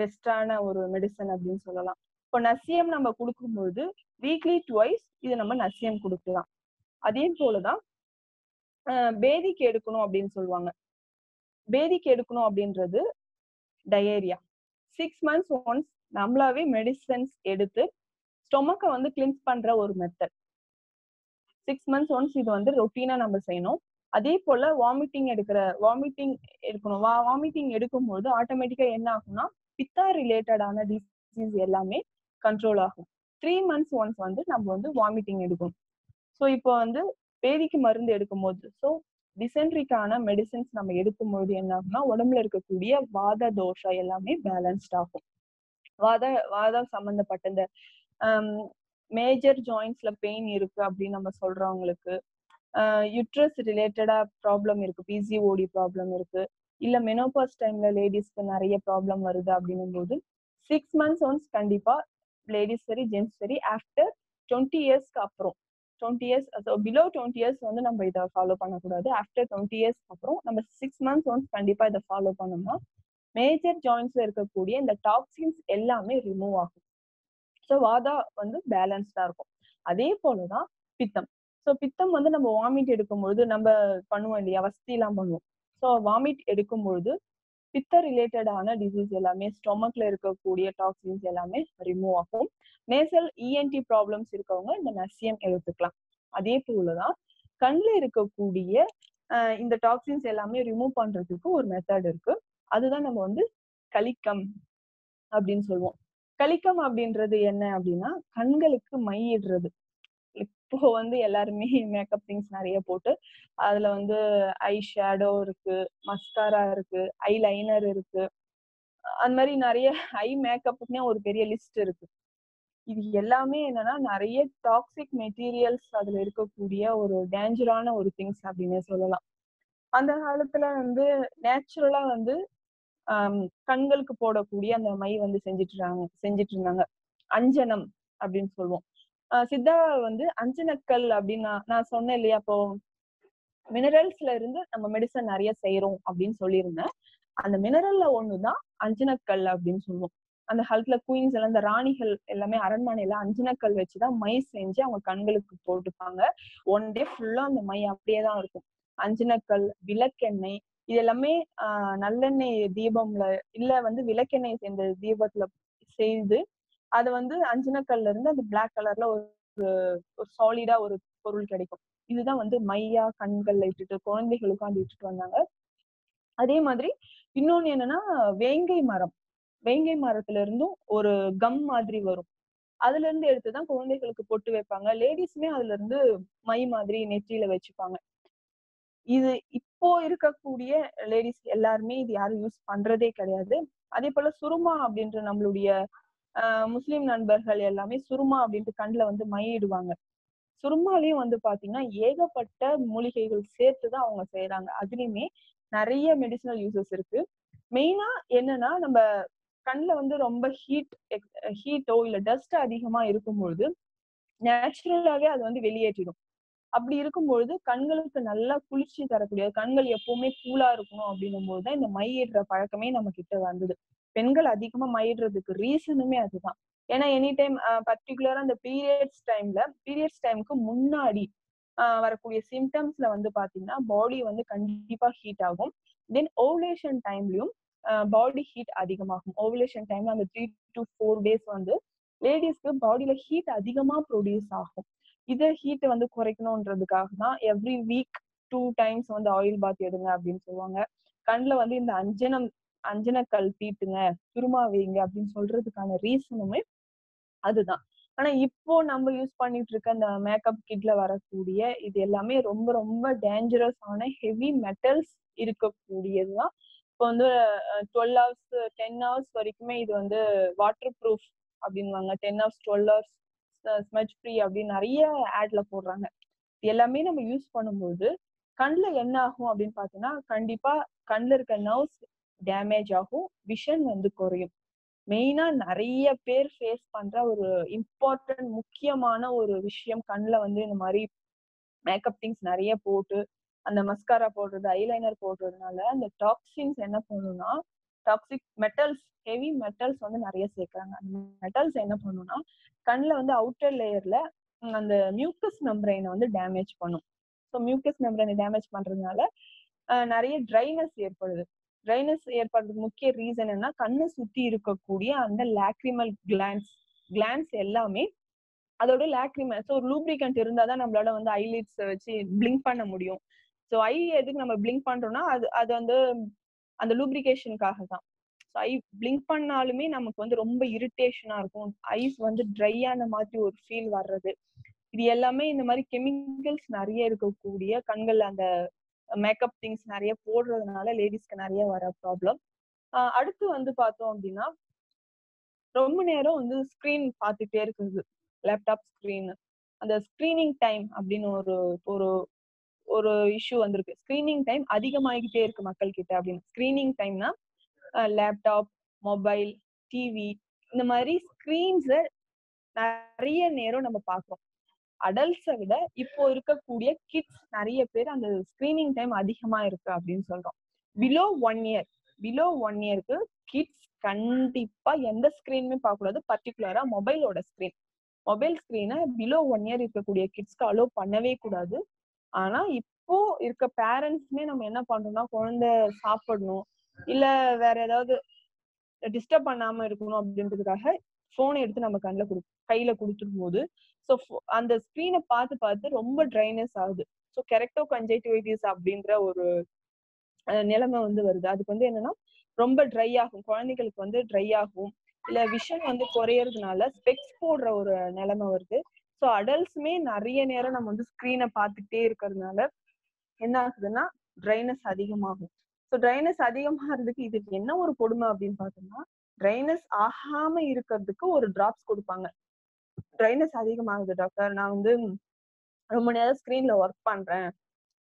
பெஸ்டான ஒரு மெடிசன் அப்படின்னு சொல்லலாம். இப்போ நசியம் நம்ம கொடுக்கும்போது வீக்லி டுவைஸ் இது நம்ம நசியம் கொடுக்கலாம். அதே போலதான் பேதிக்கு எடுக்கணும் அப்படின்னு சொல்லுவாங்க. பேதிக்கு எடுக்கணும் அப்படின்றது டயேரியா சிக்ஸ் மந்த்ஸ் ஒன்ஸ் நம்மளாவே மெடிசன்ஸ் எடுத்து ஸ்டொமக்கை வந்து கிளின்ஸ் பண்ற ஒரு மெத்தட் சிக்ஸ் மந்த்ஸ் ஒன்ஸ் இது வந்து ரொட்டீனா நம்ம செய்யணும். அதே போல வாமிட்டிங் எடுக்கிற வாமிட்டிங் எடுக்கணும். வாமிட்டிங் எடுக்கும்போது ஆட்டோமேட்டிக்கா என்ன ஆகும்னா பித்தா ரிலேட்டடான டிசீஸ் எல்லாமே கண்ட்ரோல் ஆகும். த்ரீ மந்த்ஸ் ஒன்ஸ் வந்து நம்ம வந்து வாமிட்டிங் எடுக்கணும். ஸோ இப்போ வந்து பேதிக்கு மருந்து எடுக்கும் போது ஸோ டிசென்ட்ரிக்கான மெடிசின்ஸ் நம்ம எடுக்கும்போது என்ன ஆகும்னா உடம்புல இருக்கக்கூடிய வாத தோஷம் எல்லாமே பேலன்ஸ்ட் ஆகும். வாத வாதம் சம்பந்தப்பட்ட இந்த மேஜர் ஜாயின்ஸ்ல பெயின் இருக்கு அப்படின்னு நம்ம சொல்றவங்களுக்கு யுட்ரஸ் ரிலேட்டடா ப்ராப்ளம் இருக்கு பிசிஓடி ப்ராப்ளம் இருக்கு இல்ல மெனோபாஸ் டைம்ல லேடிஸ்க்கு நிறைய ப்ராப்ளம் வருது அப்படின்னும் போது சிக்ஸ் மந்த்ஸ் ஒன்ஸ் கண்டிப்பா லேடிஸ் சரி ஜென்ட்ஸ் சரி ஆஃப்டர் டுவெண்ட்டி இயர்ஸ்க்கு அப்புறம் twenty years below twenty years வந்து நம்ம இதை ஃபாலோ பண்ணக்கூடாது. ஆஃப்டர் டுவெண்ட்டி இயர்ஸ் அப்புறம் நம்ம சிக்ஸ் மந்த்ஸ் ஒன்ஸ் கண்டிப்பாக இதை ஃபாலோ பண்ணோம்னா மேஜர் ஜாயின்ஸ்ல இருக்கக்கூடிய இந்த டாக்ஸின்ஸ் எல்லாமே ரிமூவ் ஆகும். ஸோ வாதா வந்து பேலன்ஸ்டா இருக்கும். அதே போலதான் பித்தம். ஸோ பித்தம் வந்து நம்ம வாமிட் எடுக்கும்பொழுது நம்ம பண்ணுவோம் இல்லையா? வசதி எல்லாம் பண்ணுவோம். ஸோ வாமிட் எடுக்கும்பொழுது பித்த ரிலேட்டடான டிசீஸ் எல்லாமே ஸ்டொமக்ல இருக்கக்கூடிய டாக்ஸின்ஸ் எல்லாமே ரிமூவ் ஆகும். நேசல் இஎன்டி ப்ராப்ளம்ஸ் இருக்கவங்க இந்த நசியம் எடுத்துக்கலாம். அதே போலதான் கண்ணில் இருக்கக்கூடிய இந்த டாக்ஸின்ஸ் எல்லாமே ரிமூவ் பண்றதுக்கு ஒரு மெத்தட் இருக்கு. அதுதான் நம்ம வந்து கலிக்கம் அப்படின்னு சொல்லுவோம். கலிக்கம் அப்படின்றது என்ன அப்படின்னா கண்களுக்கு மையிடுறது இப்போ வந்து எல்லாருமே மேக்கப் திங்ஸ் நிறைய போட்டு அதுல வந்து ஐ ஷேடோ இருக்கு மஸ்காரா இருக்கு ஐ லைனர் இருக்கு. அந்த மாதிரி நிறைய ஐ மேக்கப்னே ஒரு பெரிய லிஸ்ட் இருக்கு. இது எல்லாமே என்னன்னா நிறைய டாக்ஸிக் மெட்டீரியல்ஸ் அதுல இருக்கக்கூடிய ஒரு டேஞ்சரான ஒரு திங்ஸ் அப்படின்னு சொல்லலாம். அந்த காலத்துல வந்து நேச்சுரலா வந்து கண்களுக்கு போடக்கூடிய அந்த மை வந்து செஞ்சிட்டு செஞ்சிட்டு செஞ்சுட்டு இருந்தாங்க. அஞ்சனம் அப்படின்னு சொல்லுவோம். சித்தா வந்து அஞ்சனக்கல் அப்படின்னு நான் சொன்னேன் இல்லையா? இப்போ மினரல்ஸ்ல இருந்து நம்ம மெடிசன் நிறைய செய்யறோம் அப்படின்னு சொல்லியிருந்தேன். அந்த மினரல்ல ஒண்ணுதான் அஞ்சனக்கல் அப்படின்னு சொல்லுவோம். அந்த காலத்துல குயின்ஸ் எல்லாம் இந்த ராணிகள் எல்லாமே அரண்மனையில அஞ்சனக்கல் வச்சுதான் மை செஞ்சு அவங்க கண்களுக்கு போட்டுப்பாங்க. ஒன் டே ஃபுல்லா அந்த மை அப்படியே தான் இருக்கும் அஞ்சனக்கல் விளக்கெண்ணெய் இது எல்லாமே ஆஹ் நல்லெண்ணெய் தீபம்ல இல்ல வந்து விளக்கெண்ணெய் சேர்ந்த தீபத்துல செய்து அது வந்து அஞ்சனக்கல்ல இருந்து அந்த பிளாக் கலர்ல ஒரு ஒரு சாலிடா ஒரு பொருள் கிடைக்கும். இதுதான் வந்து மையா கண்கள்ல இட்டுட்டு குழந்தைகளுக்கும் அது இட்டுட்டு வந்தாங்க. அதே மாதிரி இன்னொன்னு என்னன்னா வேங்கை மரம். வேங்கை மரத்துல இருந்தும் ஒரு கம் மாதிரி வரும். அதுல இருந்து எடுத்துதான் குழந்தைகளுக்கு பொட்டு வைப்பாங்க. லேடிஸுமே அதுல இருந்து மை மாதிரி நெற்றியில வச்சுப்பாங்க. இது இப்போ இருக்கக்கூடிய லேடிஸ் எல்லாருமே இது யாரும் யூஸ் பண்றதே கிடையாது. அதே போல சுருமா அப்படின்ற நம்மளுடைய முஸ்லீம் நண்பர்கள் எல்லாமே சுருமா அப்படின்ட்டு கண்ணில் வந்து மையிடுவாங்க சுருமாலையும் வந்து பாத்தீங்கன்னா ஏகப்பட்ட மூலிகைகள் சேர்த்துதான் அவங்க செய்யறாங்க அதுலயுமே நிறைய மெடிசினல் யூசஸ் இருக்கு. மெயினா என்னன்னா நம்ம கண்ணுல வந்து ரொம்ப ஹீட் ஹீட்டோ இல்ல டஸ்ட் அதிகமா இருக்கும்பொழுது நேச்சுரலாவே அது வந்து வெளியேற்றிடும். அப்படி இருக்கும்பொழுது கண்களுக்கு நல்லா குளிர்ச்சி தரக்கூடிய கண்கள் எப்பவுமே கூலா இருக்கணும் அப்படின்னும் போதுதான் இந்த மையிடுற பழக்கமே நம்ம கிட்ட வந்தது. பெண்கள் அதிகமா மயிடுறதுக்கு ரீசனுமே அதுதான். ஏன்னா எனி டைம் பர்டிகுலரா அந்த பீரியட்ஸ் டைம்ல பீரியட்ஸ் டைமுக்கு முன்னாடி வரக்கூடிய சிம்டம்ஸ்ல வந்து பாத்தீங்கன்னா பாடி வந்து கண்டிப்பா ஹீட் ஆகும். தென் ஓவலேஷன் டைம்லயும் பாடி ஹீட் அதிகமாகும். ஓவலேஷன் டைம்ல அந்த த்ரீ டு ஃபோர் டேஸ் வந்து லேடிஸ்க்கு பாடியில ஹீட் அதிகமா ப்ரொடியூஸ் ஆகும். இதை ஹீட் வந்து குறைக்கணும்ன்றதுக்காக தான் எவ்ரி வீக் டூ டைம்ஸ் வந்து ஆயில் பாத் எடுங்க அப்படின்னு சொல்லுவாங்க. கண்ணில் வந்து இந்த அஞ்சனம் அஞ்சனக்கல் தீட்டுங்க துருமா வைங்க அப்படின்னு சொல்றதுக்கான ரீசனுமே அதுதான். ஆனா இப்போ நம்ம யூஸ் பண்ணிட்டு இருக்க அந்த மேக்கப் கிட்ல வரக்கூடிய இது எல்லாமே ரொம்ப ரொம்ப டேஞ்சரஸ் ஆன ஹெவி மெட்டல்ஸ் இருக்கக்கூடியதுதான். இப்போ வந்து டுவெல் ஹவர்ஸ் டென் ஹவர்ஸ் வரைக்குமே இது வந்து வாட்டர் ப்ரூஃப் அப்படின்வாங்க ten hours twelve hours smudge free அப்படின்னு நிறைய ஆட்ல போடுறாங்க. எல்லாமே நம்ம யூஸ் பண்ணும்போது கண்ணில் என்ன ஆகும் அப்படின்னு பார்த்தீங்கன்னா கண்டிப்பா கண்ணில் இருக்க நர்வ்ஸ் டேமேஜ் ஆகும். விஷன் வந்து குறையும். மெயினா நிறைய பேர் ஃபேஸ் பண்ற ஒரு இம்பார்ட்டன்ட் முக்கியமான ஒரு விஷயம் கண்ணில் வந்து இந்த மாதிரி மேக்கப் திங்ஸ் நிறைய போட்டு அந்த மஸ்காரா போடுறது ஐலைனர் போடுறதுனால அந்த டாக்ஸின்ஸ் என்ன பண்ணும்னா டாக்ஸிக் மெட்டல்ஸ் ஹெவி மெட்டல்ஸ் வந்து நிறைய சேர்க்குறாங்க. அந்த மெட்டல்ஸ் என்ன பண்ணும்னா கண்ணில் வந்து அவுட்டர் லேயர்ல அந்த மியூக்கஸ் மெம்பரைனை வந்து டேமேஜ் பண்ணும். ஸோ மியூக்கஸ் மெம்பரைனை டேமேஜ் பண்றதுனால நிறைய ட்ரைனஸ் ஏற்படுது. ட்ரைனஸ் ஏற்படுறதுக்கு முக்கிய ரீசன் என்ன கண்ணை சுத்தி இருக்கக்கூடிய அந்த லாக்ரிமல் கிளான்ஸ் கிளான்ஸ் எல்லாமே அதோட லாக்ரிமல் ஸோ ஒரு லூப்ரிகண்ட் இருந்தால் தான் நம்மளால வந்து ஐலிட்ஸ் வச்சு பிளிங்க் பண்ண முடியும். ஸோ ஐ எதுக்கு நம்ம பிளிங்க் பண்றோம்னா அது அது வந்து அந்த லூப்ரிகேஷனுக்காக தான் ஸோ ஐ பிளிங்க் பண்ணாலுமே நமக்கு வந்து ரொம்ப இரிட்டேஷனா இருக்கும். ஐஸ் வந்து ட்ரை ஆன மாதிரி ஒரு ஃபீல் வர்றது. இது எல்லாமே இந்த மாதிரி கெமிக்கல்ஸ் நிறைய இருக்கக்கூடிய கண்கள் அந்த மேக்கப் திங்ஸ் நிறைய போடுறதுனால லேடிஸ்க்கு நிறைய வர ப்ராப்ளம் அடுத்து வந்து பார்த்தோம் அப்படின்னா ரொம்ப நேரம் வந்து ஸ்க்ரீன் பார்த்துட்டே இருக்குது. லேப்டாப் ஸ்க்ரீன் அந்த ஸ்க்ரீனிங் டைம் அப்படின்னு ஒரு ஒரு ஒரு இஷ்யூ வந்திருக்கு. ஸ்க்ரீனிங் டைம் அதிகமாகிக்கிட்டே இருக்கு மக்கள் கிட்ட அப்படின்னு ஸ்க்ரீனிங் டைம்னா லேப்டாப் மொபைல் டிவி இந்த மாதிரி ஸ்க்ரீன்ஸை நிறைய நேரம் நம்ம பார்க்குறோம். அடல்ட்ஸை விட இப்போ இருக்கக்கூடிய கிட்ஸ் நிறைய பேர் அந்த ஸ்க்ரீனிங் டைம் அதிகமா இருக்கு அப்படின்னு சொல்றோம். Below one year below one இயருக்கு கிட்ஸ் கண்டிப்பா எந்த ஸ்க்ரீனுமே பார்க்கக்கூடாது பர்டிகுலரா மொபைலோட ஸ்க்ரீன் மொபைல் ஸ்கிரீனை பிலோ ஒன் இயர் இருக்கக்கூடிய கிட்ஸ்க்கு அலோவ் பண்ணவே கூடாது. ஆனா இப்போ இருக்க பேரண்ட்ஸ்மே நம்ம என்ன பண்றோம்னா குழந்தை சாப்பிடணும். இல்ல வேற ஏதாவது டிஸ்டர்ப் பண்ணாம இருக்கணும் அப்படின்றதுக்காக போனை எடுத்து நம்ம கண்ணில் கொடு கையில கொடுத்துடும் போது ஸோ அந்த ஸ்க்ரீனை பார்த்து பார்த்து ரொம்ப ட்ரைனஸ் ஆகுது. ஸோ கெரக்டோ கன்ஜெக்டிவைட்டிஸ் அப்படின்ற ஒரு நிலைமை வந்து வருது. அதுக்கு வந்து என்னன்னா ரொம்ப ட்ரை ஆகும். குழந்தைகளுக்கு வந்து ட்ரை ஆகும். இல்ல விஷன் வந்து குறையறதுனால ஸ்பெக்ஸ் போடுற ஒரு நிலைமை வருது. ஸோ அடல்ட்ஸுமே நிறைய நேரம் நம்ம வந்து ஸ்க்ரீனை பார்த்துக்கிட்டே இருக்கிறதுனால என்ன ஆகுதுன்னா ட்ரைனஸ் அதிகமாகும். ஸோ ட்ரைனஸ் அதிகமாகிறதுக்கு இதுக்கு என்ன ஒரு கொடுமை அப்படின்னு பார்த்தோம்னா ட்ரைனஸ் ஆகாம இருக்கிறதுக்கு ஒரு டிராப்ஸ் கொடுப்பாங்க. ட்ரைனஸ் அதிகமாகுது டாக்டர் நான் வந்து ரொம்ப நேரம் ஸ்க்ரீன்ல ஒர்க் பண்றேன்.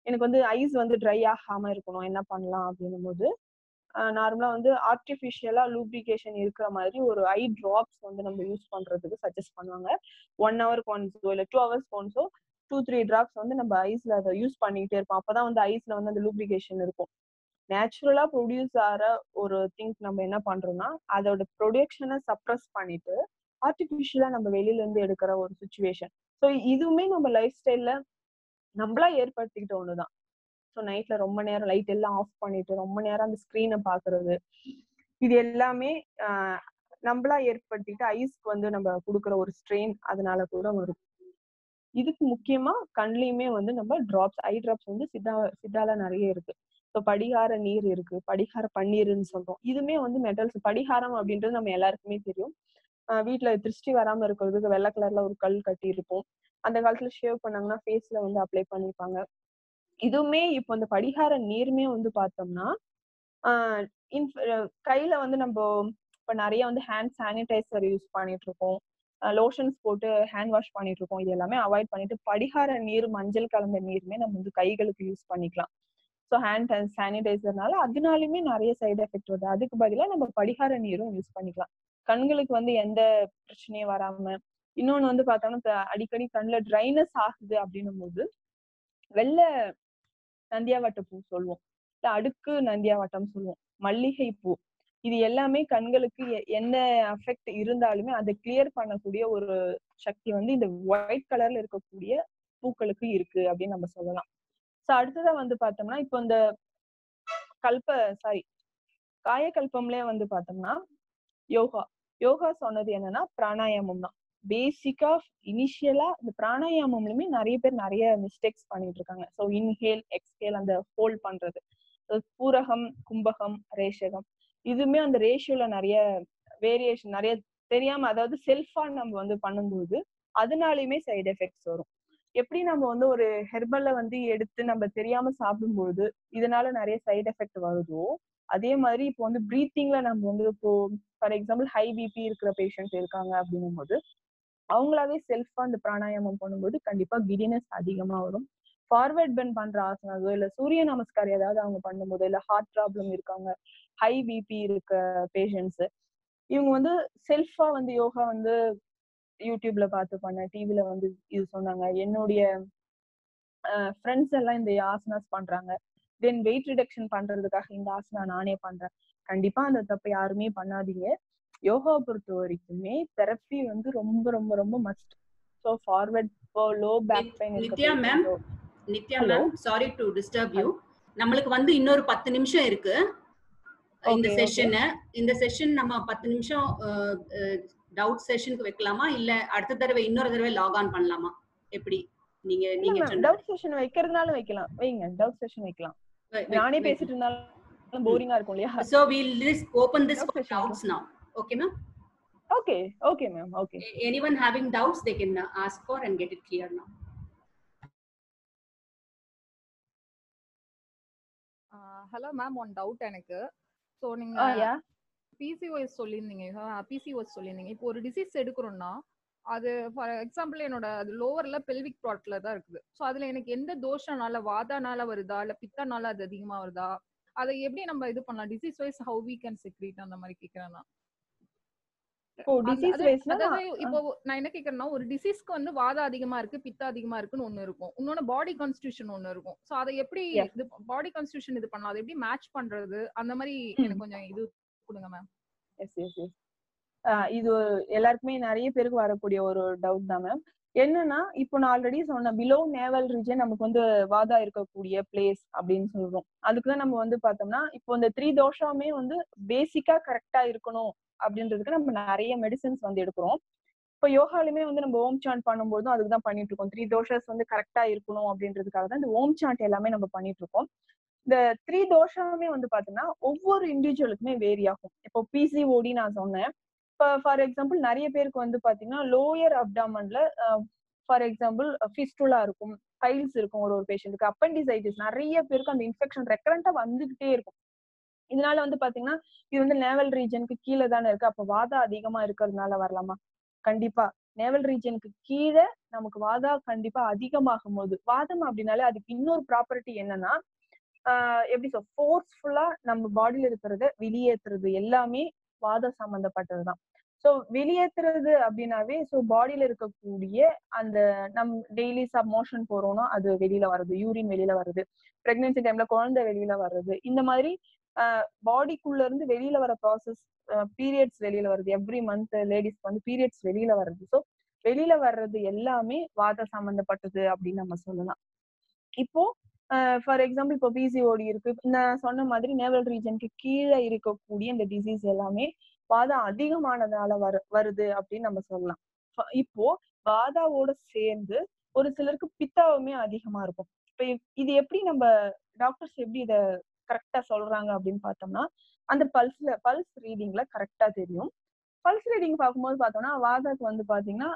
எனக்கு வந்து ஐஸ் வந்து ட்ரை ஆகாம இருக்கணும். என்ன பண்ணலாம் அப்படின்னும் போது நார்மலா வந்து ஆர்டிஃபிஷியலா லூப்ரிகேஷன் இருக்கிற மாதிரி ஒரு ஐ ட்ராப்ஸ் வந்து நம்ம யூஸ் பண்றதுக்கு சஜஸ்ட் பண்ணுவாங்க. ஒன் ஹவர் ஒன்ஸோ இல்லை டூ ஹவர்ஸ் ஒன்ஸோ டூ த்ரீ டிராப்ஸ் வந்து நம்ம ஐஸ்ல அதை யூஸ் பண்ணிக்கிட்டே இருப்போம். அப்பதான் வந்து ஐஸ்ல வந்து அந்த லூப்ரிகேஷன் இருக்கும். நேச்சுரலா ப்ரொடியூஸ் ஆகிற ஒரு திங்ஸ் நம்ம என்ன பண்றோம்னா அதோட ப்ரொடக்ஷனை சப்ரஸ் பண்ணிட்டு ஆர்டிபிஷியலா நம்ம வெளியில இருந்து எடுக்கிற ஒரு சுச்சுவேஷன் ஸோ இதுவுமே நம்ம லைஃப் ஸ்டைல்ல நம்மளா ஏற்படுத்திக்கிட்ட ஒண்ணுதான். ஸோ நைட்ல ரொம்ப நேரம் லைட் எல்லாம் ஆஃப் பண்ணிட்டு ரொம்ப நேரம் அந்த ஸ்க்ரீனை பாக்குறது. இது எல்லாமே நம்மளா ஏற்படுத்திட்டு ஐஸ்க்கு வந்து நம்ம கொடுக்குற ஒரு ஸ்ட்ரெயின் அதனால கூட வரும். இதுக்கு முக்கியமா கண்லயுமே வந்து நம்ம டிராப்ஸ் ஐ டிராப்ஸ் வந்து சித்தா சித்தால நிறைய இருக்கு. ஸோ படிகார நீர் இருக்கு படிகார பன்னீர்னு சொல்றோம். இதுமே வந்து மெட்டல்ஸ் படிகாரம் அப்படின்றது நம்ம எல்லாருக்குமே தெரியும். வீட்டுல திருஷ்டி வராம இருக்கிறதுக்கு வெள்ளை கலர்ல ஒரு கல் கட்டி இருப்போம் அந்த காலத்துல ஷேவ் பண்ணாங்கன்னா ஃபேஸ்ல வந்து அப்ளை பண்ணிருப்பாங்க இதுவுமே இப்போ இந்த படிகார நீருமே வந்து பார்த்தோம்னா ஆஹ் கையில வந்து நம்ம இப்ப நிறைய வந்து ஹேண்ட் சானிடைசர் யூஸ் பண்ணிட்டு இருக்கோம் லோஷன்ஸ் போட்டு ஹேண்ட் வாஷ் பண்ணிட்டு இருக்கோம் இது எல்லாமே அவாய்ட் பண்ணிட்டு படிகார நீர் மஞ்சள் கலந்த நீருமே நம்ம வந்து கைகளுக்கு யூஸ் பண்ணிக்கலாம். ஸோ ஹேண்ட் சானிடைசர்னால அதனாலுமே நிறைய சைடு எஃபெக்ட் வருது. அதுக்கு பதிலாக நம்ம படிகார நீரும் யூஸ் பண்ணிக்கலாம். கண்களுக்கு வந்து எந்த பிரச்சனையும் வராம இன்னொன்னு வந்து பார்த்தோம்னா அடிக்கடி கண்ணுல ட்ரைனஸ் ஆகுது அப்படின்னும் போது வெள்ளை நந்தியாவட்ட பூ சொல்லுவோம். அடுக்கு நந்தியாவட்டம் சொல்லுவோம். மல்லிகை பூ. இது எல்லாமே கண்களுக்கு என்ன அஃபெக்ட் இருந்தாலுமே அதை கிளியர் பண்ணக்கூடிய ஒரு சக்தி வந்து இந்த ஒயிட் கலர்ல இருக்கக்கூடிய பூக்களுக்கு இருக்கு அப்படின்னு நம்ம சொல்லலாம். ஸோ அடுத்ததா வந்து பார்த்தோம்னா இப்போ இந்த கல்ப சாரி காயக்கல்பம்லயே வந்து பார்த்தோம்னா யோகா யோகா சொன்னது என்னன்னா பிராணாயாமம் தான். பேசிக்கா இனிஷியலா இந்த பிராணாயாமம்லயுமே நிறைய பேர் நிறைய மிஸ்டேக்ஸ் பண்ணிட்டு இருக்காங்க. ஸோ இன்ஹேல் எக்ஸ்ஹேல் அந்த ஹோல்ட் பண்றது. பூரகம் கும்பகம் ரேஷகம் இதுவுமே அந்த ரேஷியோல நிறைய வேரியேஷன் நிறைய தெரியாம அதாவது செல்ஃபா நம்ம வந்து பண்ணும்போது அதனாலயுமே சைடு எஃபெக்ட்ஸ் வரும். எப்படி நம்ம வந்து ஒரு ஹெர்பல்ல வந்து எடுத்து நம்ம தெரியாம சாப்பிடும்போது இதனால நிறைய சைடு எஃபெக்ட் வருதோ அதே மாதிரி இப்போ வந்து ப்ரீத்திங்ல நம்ம வந்து இப்போ ஃபார் எக்ஸாம்பிள் ஹை பிபி இருக்கிற பேஷண்ட் இருக்காங்க அப்படின்னும் போது அவங்களாவே செல்ஃபா அந்த பிராணாயாமம் பண்ணும்போது கண்டிப்பா கிடினஸ் அதிகமா வரும். ஃபார்வர்ட் பென் பண்ற ஆசனாதோ இல்ல சூரிய நமஸ்கார் ஏதாவது அவங்க பண்ணும்போது இல்ல ஹார்ட் ப்ராப்ளம் இருக்காங்க ஹை பிபி இருக்க பேஷண்ட்ஸ் இவங்க வந்து செல்ஃபா வந்து யோகா வந்து யூடியூப்ல பார்த்து பண்ண டிவில வந்து இது சொன்னாங்க. என்னுடைய ஃப்ரெண்ட்ஸ் எல்லாம் இந்த ஆசனாஸ் பண்றாங்க. தென் வெயிட் ரிடக்ஷன் பண்றதுக்காக இந்த ஆசனா நானே பண்றேன். கண்டிப்பா அந்த தப்பை யாருமே பண்ணாதீங்க. யோகா பொறுத்த வரைக்குமே தெரப்பி வந்து ரொம்ப ரொம்ப ரொம்ப must so forward low back pain Nithya ma'am Nithya ma'am sorry to disturb you நம்மளுக்கு வந்து இன்னொரு பத்து நிமிஷம் இருக்கு. இந்த. செஷன் இந்த செஷன் நம்ம பத்து நிமிஷம் டவுட் செஷனுக்கு வைக்கலாமா? இல்ல அடுத்த தடவை இன்னொரு தடவை லாக் ஆன் பண்ணலாமா? எப்படி? நீங்க நீங்க டவுட் செஷன் வைக்கிறதுனால வைக்கலாம். வைங்க டவுட் செஷன் வைக்கலாம். நானே பேசிட்டு இருந்தாலும் போரிங்கா இருக்கும் இல்லையா so we'll just open this Doubt for session. doubts now okay ma'am okay okay ma'am okay anyone having doubts they can uh, ask for and get it clear now hello ma'am one doubt எனக்கு so ah நீங்க yeah PCOS சொல்லியிருந்தீங்க PCOS சொல்லியிருந்தீங்க இப்போ ஒரு disease எடுக்கிறோம்னா அது for example என்னோட அது லோவர்ல pelvic ப்ராட்ல தான் இருக்குது. ஸோ அதுல எனக்கு எந்த தோஷனால வாதானால வருதா? இல்ல பித்தனால அது அதிகமா வருதா? அதை எப்படி நம்ம இது பண்ணலாம்? Disease wise how we can secrete அந்த மாதிரி அதாவது இப்போ நான் என்ன கேக்குறேன்னா ஒரு டிசீஸ்க்கு வந்து வாதம் அதிகமா இருக்கு பித்தம் அதிகமா இருக்குன்னு ஒண்ணு இருக்கும். இன்னொன்னு பாடி கான்ஸ்டியூஷன் ஒண்ணு இருக்கும். சோ அதை எப்படி. இது பாடி கான்ஸ்டியூஷன் இது பண்ணலாம்? அதை எப்படி மேட்ச் பண்றது? அந்த மாதிரி. எனக்கு கொஞ்சம் இது கொடுங்க மேம் எஸ் எஸ் எஸ் இது எல்லாருக்குமே நிறைய பேருக்கு வரக்கூடிய ஒரு டவுட் தான் மேம் என்னன்னா இப்போ நான் ஆல்ரெடி சொன்ன பிலோ நேவல் ரீஜன் நமக்கு வந்து வாதா இருக்கக்கூடிய பிளேஸ் அப்படின்னு சொல்றோம். அதுக்கு தான் நம்ம வந்து பார்த்தோம்னா இப்போ இந்த த்ரீ தோஷமே வந்து பேசிக்கா கரெக்டா இருக்கணும் அப்படின்றதுக்கு நம்ம நிறைய மெடிசன்ஸ் வந்து எடுக்கிறோம். இப்போ யோகாலுமே வந்து நம்ம ஓம் சாண்ட் பண்ணும்போதும் அதுக்கு தான் பண்ணிட்டு இருக்கோம். த்ரீ தோஷஸ் வந்து கரெக்டா இருக்கணும் அப்படின்றதுக்காக தான் இந்த ஓம் சாண்ட் எல்லாமே நம்ம பண்ணிட்டு இருக்கோம். இந்த த்ரீ தோஷமே வந்து பாத்தீங்கன்னா ஒவ்வொரு இண்டிவிஜுவலுக்குமே வேரி ஆகும். இப்போ பிசிஓடி நான் சொன்னேன். இப்போ ஃபார் எக்ஸாம்பிள் நிறைய பேருக்கு வந்து பாத்தீங்கன்னா லோயர் அப்டாமன்ல ஃபார் எக்ஸாம்பிள் ஃபிஸ்டுலா இருக்கும் பைல்ஸ் இருக்கும் ஒரு ஒரு பேஷண்ட்டுக்கு அப்பண்டிசைட்டிஸ் நிறைய பேருக்கு அந்த இன்ஃபெக்ஷன் ரெக்கரண்டா வந்துகிட்டே இருக்கும். இதனால வந்து பாத்தீங்கன்னா இது வந்து நேவல் ரீஜனுக்கு கீழே தானே இருக்கு. அப்போ வாதம் அதிகமா இருக்கிறதுனால வரலாமா? கண்டிப்பா. நேவல் ரீஜனுக்கு கீழே நமக்கு வாதா கண்டிப்பா அதிகமாகும் போது வாதம் அப்படின்னாலே அதுக்கு இன்னொரு ப்ராப்பர்ட்டி என்னன்னா எப்படி சொல் ஃபோர்ஸ்ஃபுல்லா நம்ம பாடியில இருக்கிறத வெளியேற்றுறது எல்லாமே வாதம் சம்பந்தப்பட்டதுதான். ஸோ வெளியேற்றுறது அப்படின்னாவே ஸோ பாடியில இருக்கக்கூடிய அந்த நம் டெய்லி சப் மோஷன் போறோம்னா அது வெளியில வர்றது யூரின் வெளியில வருது பிரெக்னன்சி டைம்ல குழந்தை வெளியில வர்றது இந்த மாதிரி பாடிக்குள்ள இருந்து வெளியில வர ப்ராசஸ் பீரியட்ஸ் வெளியில வருது. எவ்ரி மந்த் லேடிஸ்க்கு வந்து பீரியட்ஸ் வெளியில வருது ஸோ வெளியில வர்றது எல்லாமே வாத சம்பந்தப்பட்டது அப்படின்னு நம்ம சொல்லலாம். இப்போ ஃபார் எக்ஸாம்பிள் இப்போ பிசிஓடி இருக்கு. நான் சொன்ன மாதிரி நேவல் ரீஜனுக்கு கீழே இருக்கக்கூடிய இந்த டிசீஸ் எல்லாமே வாதம் அதிகமானதுனால வரு வருது அப்படின்னு நம்ம சொல்லலாம். இப்போ வாதாவோட சேர்ந்து ஒரு சிலருக்கு பித்தாவுமே அதிகமா இருக்கும். இப்ப இது எப்படி நம்ம டாக்டர்ஸ் எப்படி இத கரெக்டா சொல்றாங்க அப்படின்னு பார்த்தோம்னா அந்த பல்ஸ்ல பல்ஸ் ரீடிங்ல கரெக்டா தெரியும். பல்ஸ் ரீடிங் பார்க்கும்போது பார்த்தோம்னா வாதாக்கு வந்து பாத்தீங்கன்னா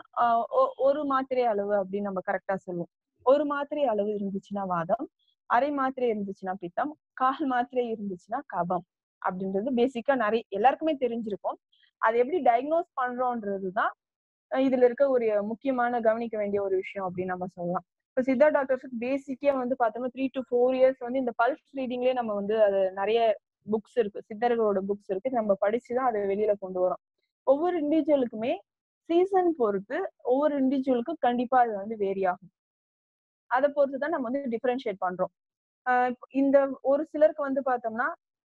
ஒ- ஒரு மாத்திரை அளவு அப்படின்னு நம்ம கரெக்டா சொல்லுவோம். ஒரு மாத்திரை அளவு இருந்துச்சுன்னா வாதம் அரை மாத்திரை இருந்துச்சுன்னா பித்தம் கால் மாத்திரை இருந்துச்சுன்னா கபம். அப்படின்றது பேசிக்கா நிறைய எல்லாருக்குமே தெரிஞ்சிருக்கும். அதை எப்படி டயக்னோஸ் பண்றோன்றதுதான் தான் இதுல இருக்க ஒரு முக்கியமான கவனிக்க வேண்டிய ஒரு விஷயம் அப்படின்னு நம்ம சொல்லலாம். இப்போ சித்தா டாக்டர்ஸுக்கு பேசிக்கே வந்து பார்த்தோம்னா த்ரீ டு ஃபோர் இயர்ஸ் வந்து இந்த பல்ஸ் ரீடிங்லேயே நம்ம வந்து அது நிறைய புக்ஸ் இருக்கு சித்தர்களோட புக்ஸ் இருக்கு. நம்ம படிச்சுதான் அதை வெளியில கொண்டு வரோம். ஒவ்வொரு இண்டிவிஜுவலுக்குமே சீசன் பொறுத்து ஒவ்வொரு இண்டிவிஜுவலுக்கும் கண்டிப்பா அது வந்து வேரி ஆகும். அதை பொறுத்து தான் நம்ம வந்து டிஃபரன்ஷியேட் பண்றோம். இந்த ஒரு சிலருக்கு வந்து பார்த்தோம்னா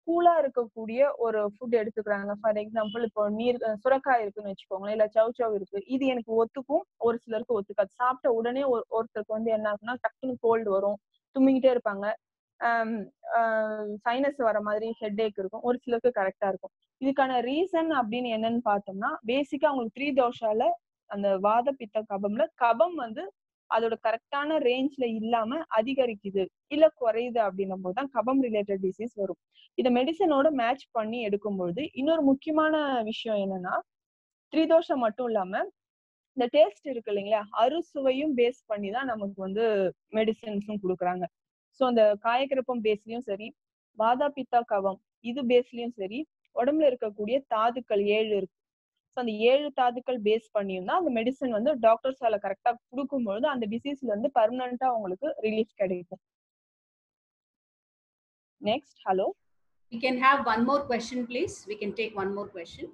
கூலா இருக்கக்கூடிய ஒரு ஃபுட் எடுத்துக்கிறாங்க. ஃபார் எக்ஸாம்பிள் இப்போ நீர் சுரக்காய் இருக்குன்னு வச்சுக்கோங்களேன் இல்ல சவ் சவ் இருக்கு. இது எனக்கு ஒத்துக்கும் ஒரு சிலருக்கு ஒத்துக்காது. சாப்பிட்ட உடனே ஒரு ஒருத்தருக்கு வந்து என்ன ஆகுனா டக்குன்னு கோல்டு வரும். தும்மிக்கிட்டே இருப்பாங்க. சைனஸ் வர மாதிரி ஹெட் ஏக் இருக்கும். ஒரு சிலருக்கு கரெக்டா இருக்கும். இதுக்கான ரீசன் அப்படின்னு என்னன்னு பார்த்தோம்னா பேசிக்கா அவங்களுக்கு த்ரீ தோஷால அந்த வாத பித்த கபம்ல கபம் வந்து அதோட கரெக்டான ரேஞ்ச்ல இல்லாம அதிகரிக்குது இல்ல குறையுது அப்படின்னும் போதுதான் கபம் ரிலேட்டட் டிசீஸ் வரும். இந்த மெடிசனோட மேட்ச் பண்ணி எடுக்கும்பொழுது இன்னொரு முக்கியமான விஷயம் என்னன்னா த்ரிதோஷம் மட்டும் இல்லாம இந்த டேஸ்ட் இருக்கு இல்லைங்களா அறுசுவையும் பேஸ் பண்ணி தான் நமக்கு வந்து மெடிசன்ஸும் கொடுக்குறாங்க. ஸோ அந்த காயக்கிரப்பம் பேஸ்லயும் சரி வாதா பித்தா கவம் இது பேஸ்லயும் சரி உடம்புல இருக்கக்கூடிய தாதுக்கள் ஏழு இருக்கு. ஸோ அந்த ஏழு தாதுக்கள் பேஸ் பண்ணியும் தான் அந்த மெடிசன் வந்து டாக்டர்ஸால கரெக்டா கொடுக்கும்பொழுது அந்த டிசீஸ்ல இருந்து பர்மனண்டா உங்களுக்கு ரிலீஃப் கிடைக்கும். Next hello We can have one more question, please. We can take one more question.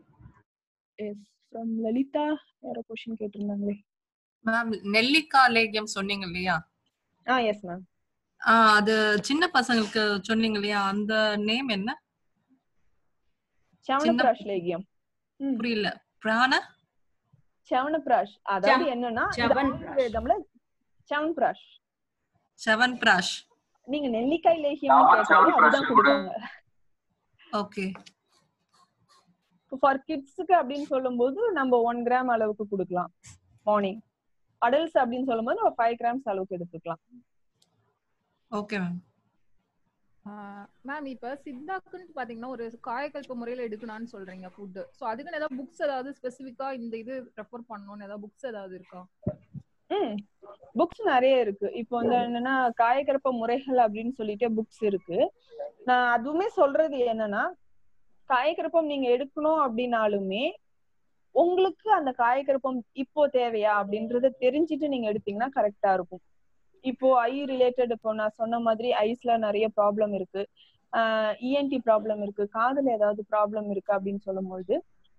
Yes from Lalitha யாரோ கொஸ்டின் கேட்டிருந்தாங்களே. மேம் நெல்லிக்காய் லேகியம் சொன்னீங்க இல்லையா? ஆ எஸ் மேம் ஆஹ் அது சின்ன பசங்களுக்கு சொன்னீங்க இல்லையா? அந்த நேம் என்ன? சவனப்பிராஷ் லேகியம் புரியல. பிராண? சவனப்பிராஷ் அதாவது என்னன்னா இந்த சவன்பிராஷ். சவன்பிராஷ் செவன் பிராஷ் நீங்க நெல்லிக்காய் லேகியம்னு கேட்டாலே அதுதான் கொடுப்பாங்க. ஓகே. ஃபார் கிட்ஸுக்கு அப்படின்னு சொல்லும்போது நம்ம ஒன் கிராம் அளவுக்கு கொடுக்கலாம். மார்னிங் அடல்ட்ஸ் அப்படின்னு சொல்லும்போது நம்ம ஃபைவ் கிராம்ஸ் அளவுக்கு எடுத்துக்கலாம். ஓகே மேம் மேம் இப்ப சித்தாக்குன்னு பாத்தீங்கன்னா ஒரு காயக்கல்ப முறையில எடுக்கணும்னு சொல்றீங்க ஃபுட் சோ அதுக்குன்னு ஏதாவது புக்ஸ் ஏதாவது ஸ்பெசிஃபிக்கா இந்த இது ரெஃபர் பண்ணணும்னு ஏதாவது புக்ஸ் ஏதாவது இருக்கா? ம். புக்ஸ் நிறைய இருக்கு. இப்போ வந்து என்னன்னா காயக்கற்ப முறைகள் அப்படின்னு சொல்லிட்டு புக்ஸ் இருக்கு. நான் அதுவுமே சொல்றது என்னன்னா காயக்கற்பம் நீங்க எடுக்கணும் அப்படின்னாலுமே உங்களுக்கு அந்த காயக்கற்பம் இப்போ தேவையா அப்படின்றத தெரிஞ்சுட்டு நீங்க எடுத்தீங்கன்னா கரெக்டா இருக்கும். இப்போ ஐ ரிலேட்டட் இப்போ நான் சொன்ன மாதிரி ஐஸ்ல நிறைய ப்ராப்ளம் இருக்கு. இஎன்டி ப்ராப்ளம் இருக்கு. காதுல ஏதாவது ப்ராப்ளம் இருக்கு அப்படின்னு சொல்லும்போது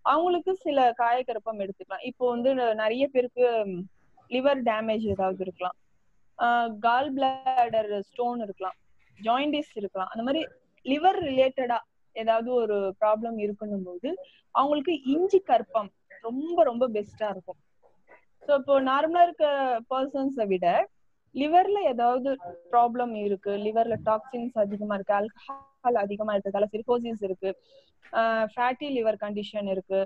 அவங்களுக்கு சில காயக்கரப்பம் எடுத்துக்கலாம். இப்போ வந்து நிறைய பேருக்கு லிவர் டேமேஜ் ஏதாவது இருக்கலாம். கால் பிளாடர் ஸ்டோன் இருக்கலாம். ஜாயிண்டிஸ் இருக்கலாம். அந்த மாதிரி லிவர் ரிலேட்டடா ஏதாவது ஒரு ப்ராப்ளம் இருக்குன்னும் போது அவங்களுக்கு இஞ்சி கற்பம் ரொம்ப ரொம்ப பெஸ்டா இருக்கும். ஸோ இப்போ நார்மலா இருக்க பர்சன்ஸை விட லிவர்ல ஏதாவது ப்ராப்ளம் இருக்கு? லிவர்ல டாக்ஸின்ஸ் அதிகமா இருக்கு ஆல்கஹால் அதிகமா இருக்கிறதால சிர்கோசிஸ் இருக்கு ஃபேட்டி லிவர் கண்டிஷன் இருக்கு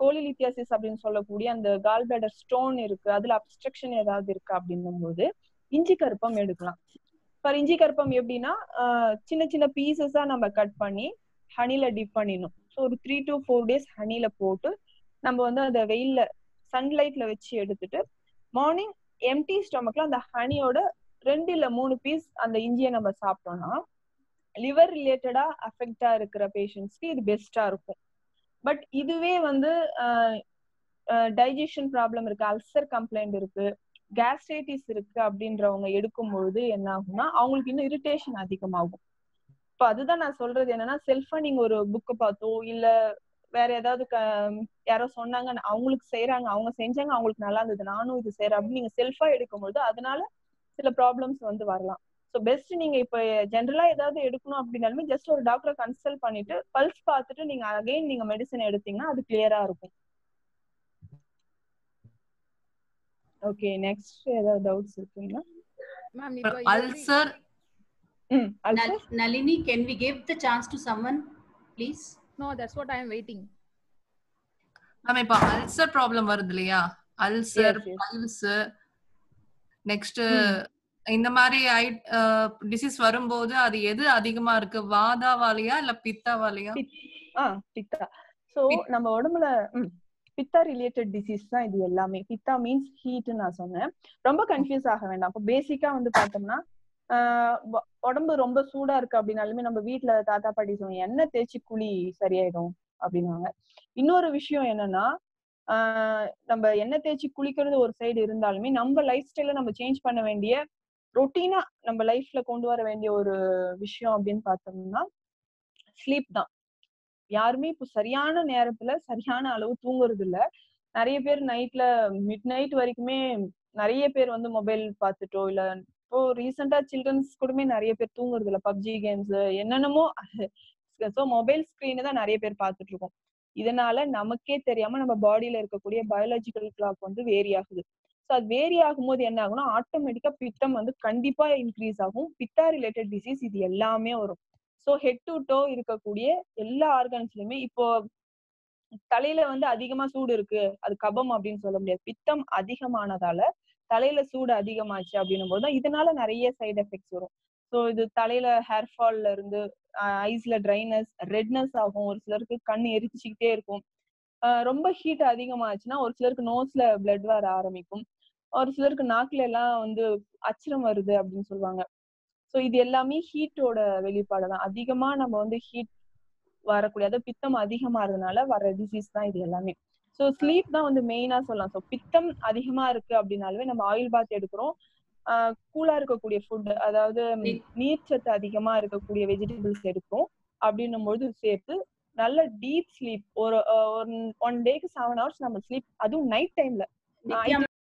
கோலிலித்தியாசிஸ் அப்படின்னு சொல்லக்கூடிய அந்த கால் பிளாடர் ஸ்டோன் இருக்கு அதுல அப்ஸ்ட்ரக்ஷன் ஏதாவது இருக்கு அப்படின்னும் போது இஞ்சி கருப்பம் எடுக்கலாம். ஃபார் இஞ்சி கருப்பம் எப்படின்னா சின்ன சின்ன பீசஸா நம்ம கட் பண்ணி ஹனில டிப் பண்ணிடணும். ஸோ ஒரு த்ரீ டு ஃபோர் டேஸ் ஹனில போட்டு நம்ம வந்து அந்த வெயில்ல சன்லைட்ல வச்சு எடுத்துட்டு மார்னிங் எம்டி ஸ்டொமக்ல அந்த ஹனியோட ரெண்டு இல்ல மூணு பீஸ் அந்த இஞ்சியை நம்ம சாப்பிட்டோம்னா லிவர் ரிலேட்டடா அஃபெக்டா இருக்கிற பேஷண்ட்ஸ்க்கு இது பெஸ்டா இருக்கும். பட் இதுவே வந்து டைஜஷன் ப்ராப்ளம் இருக்கு அல்சர் கம்ப்ளைண்ட் இருக்கு கேஸ்ட்ரைட்டிஸ் இருக்கு அப்படின்றவங்க எடுக்கும்பொழுது என்ன ஆகும்னா அவங்களுக்கு இன்னும் இரிட்டேஷன் அதிகமாகும். இப்போ அதுதான் நான் சொல்றது என்னன்னா செல்ஃபா நீங்க ஒரு புக்கை பார்த்தோ இல்ல வேற ஏதாவது யாரோ சொன்னாங்க அவங்களுக்கு செய்யறாங்க அவங்க செஞ்சாங்க அவங்களுக்கு நல்லா இருந்தது. நானும் இது செய்யறேன் அப்படின்னு நீங்க செல்ஃபா எடுக்கும்போது அதனால சில ப்ராப்ளம்ஸ் வந்து வரலாம். ஸோ பெஸ்ட் நீங்க இப்ப ஜென்ரலா ஏதாவது எடுக்கணும் அப்படின்னாலுமே ஜஸ்ட் ஒரு டாக்டரை கன்சல்ட் பண்ணிட்டு பல்ஸ் பார்த்துட்டு நீங்க அகைன் நீங்க மெடிசன் எடுத்தீங்கன்னா அது கிளியரா இருக்கும். ஓகே நெக்ஸ்ட் ஏதாவது டவுட்ஸ் இருக்குங்களா? மேம் இப்போ ulcer Nalini, can we give the chance to someone, please? No that's what I am waiting ma'am இப்ப அல்சர் ப்ராப்ளம் வருது இல்லையா? அல்சர். பல்ஸ் நெக்ஸ்ட் இந்த மாதிரி டிசீஸ் வரும்போது அது எது அதிகமா இருக்கு? வாதாவாலியா இல்ல பித்தாவாலியா? ஆ பித்தா. சோ நம்ம உடம்புல பித்தா ரிலேட்டட் டிசீஸ் தான் இது எல்லாமே. பித்தா மீன்ஸ் ஹீட் நான் சொன்னேன். ரொம்ப கன்ஃபியூஸ் ஆக வேண்டாம். இப்போ பேசிக்கா வந்து பார்த்தோம்னா உடம்பு ரொம்ப சூடா இருக்கு அப்படின்னாலுமே நம்ம வீட்டுல தாத்தா பாட்டி சொல்லுவோம் எண்ணெய் தேய்ச்சி குழி சரியாயிடும் அப்படின்னாங்க இன்னொரு விஷயம் என்னன்னா நம்ம எண்ணெய் தேய்ச்சி குளிக்கிறது ஒரு சைடு இருந்தாலுமே நம்ம லைஃப் ஸ்டைல நம்ம சேஞ்ச் பண்ண வேண்டிய ரொட்டீனா நம்ம லைஃப்ல கொண்டு வர வேண்டிய ஒரு விஷயம் அப்படின்னு பார்த்தோம்னா ஸ்லீப் தான். யாருமே இப்போ சரியான நேரத்துல சரியான அளவு தூங்குறது இல்ல நிறைய பேர் நைட்ல மிட் நைட் வரைக்குமே நிறைய பேர் வந்து மொபைல் பார்த்துட்டோ இல்ல இப்போ ரீசெண்டா சில்ட்ரன்ஸ் கூடமே நிறைய பேர் தூங்குறது இல்ல பப்ஜி கேம்ஸ் என்னென்னமோ ஸோ மொபைல் ஸ்க்ரீனு தான் நிறைய பேர் பார்த்துட்டு இருக்கோம் இதனால நமக்கே தெரியாம நம்ம பாடியில இருக்கக்கூடிய பயாலஜிக்கல் கிளாக் வந்து வேரி ஆகுது ஸோ அது வேரி ஆகும்போது என்ன ஆகும்னா ஆட்டோமேட்டிக்கா பித்தம் வந்து கண்டிப்பா இன்க்ரீஸ் ஆகும். பித்தா ரிலேட்டட் டிசீஸ் இது எல்லாமே வரும். ஸோ ஹெட் டு டோ இருக்கக்கூடிய எல்லா ஆர்கன்ஸ்லயுமே இப்போ தலையில வந்து அதிகமா சூடு இருக்கு. அது கபம் அப்படின்னு சொல்ல முடியாது. பித்தம் அதிகமானதால தலையில சூடு அதிகமாச்சு அப்படின்னும் போது தான் இதனால நிறைய சைடு எஃபெக்ட்ஸ் வரும். ஸோ இது தலையில ஹேர் ஃபால்ல இருந்து ஐஸ்ல ட்ரைனஸ் ரெட்னஸ் ஆகும். ஒரு சிலருக்கு கண் எரிச்சிக்கிட்டே இருக்கும். ரொம்ப ஹீட் அதிகமாச்சுன்னா ஒரு சிலருக்கு நோஸ்ல பிளட் வர ஆரம்பிக்கும். ஒரு சிலருக்கு நாக்குல எல்லாம் வந்து அச்சிரம் வருது அப்படின்னு சொல்லுவாங்க. ஸோ இது எல்லாமே ஹீட்டோட வெளிப்பாடு தான். அதிகமா நம்ம வந்து ஹீட் வரக்கூடிய அதாவது பித்தம் அதிகமாறதுனால வர டிசீஸ் தான் இது எல்லாமே. ஸோ ஸ்லீப் தான் வந்து மெயினா சொல்லலாம். ஸோ பித்தம் அதிகமா இருக்கு அப்படின்னாலுமே நம்ம ஆயில் பாத் எடுக்கிறோம். கூலா இருக்கக்கூடிய ஃபுட் அதாவது நீர்ச்சத்து அதிகமா இருக்கக்கூடிய வெஜிடபிள்ஸ் எடுக்கிறோம். அப்படின்னும் போது சேர்த்து நல்ல டீப் ஸ்லீப் ஒரு ஒன் டேக்கு செவன் ஹவர்ஸ் நம்ம ஸ்லீப் அதுவும் நைட் டைம்ல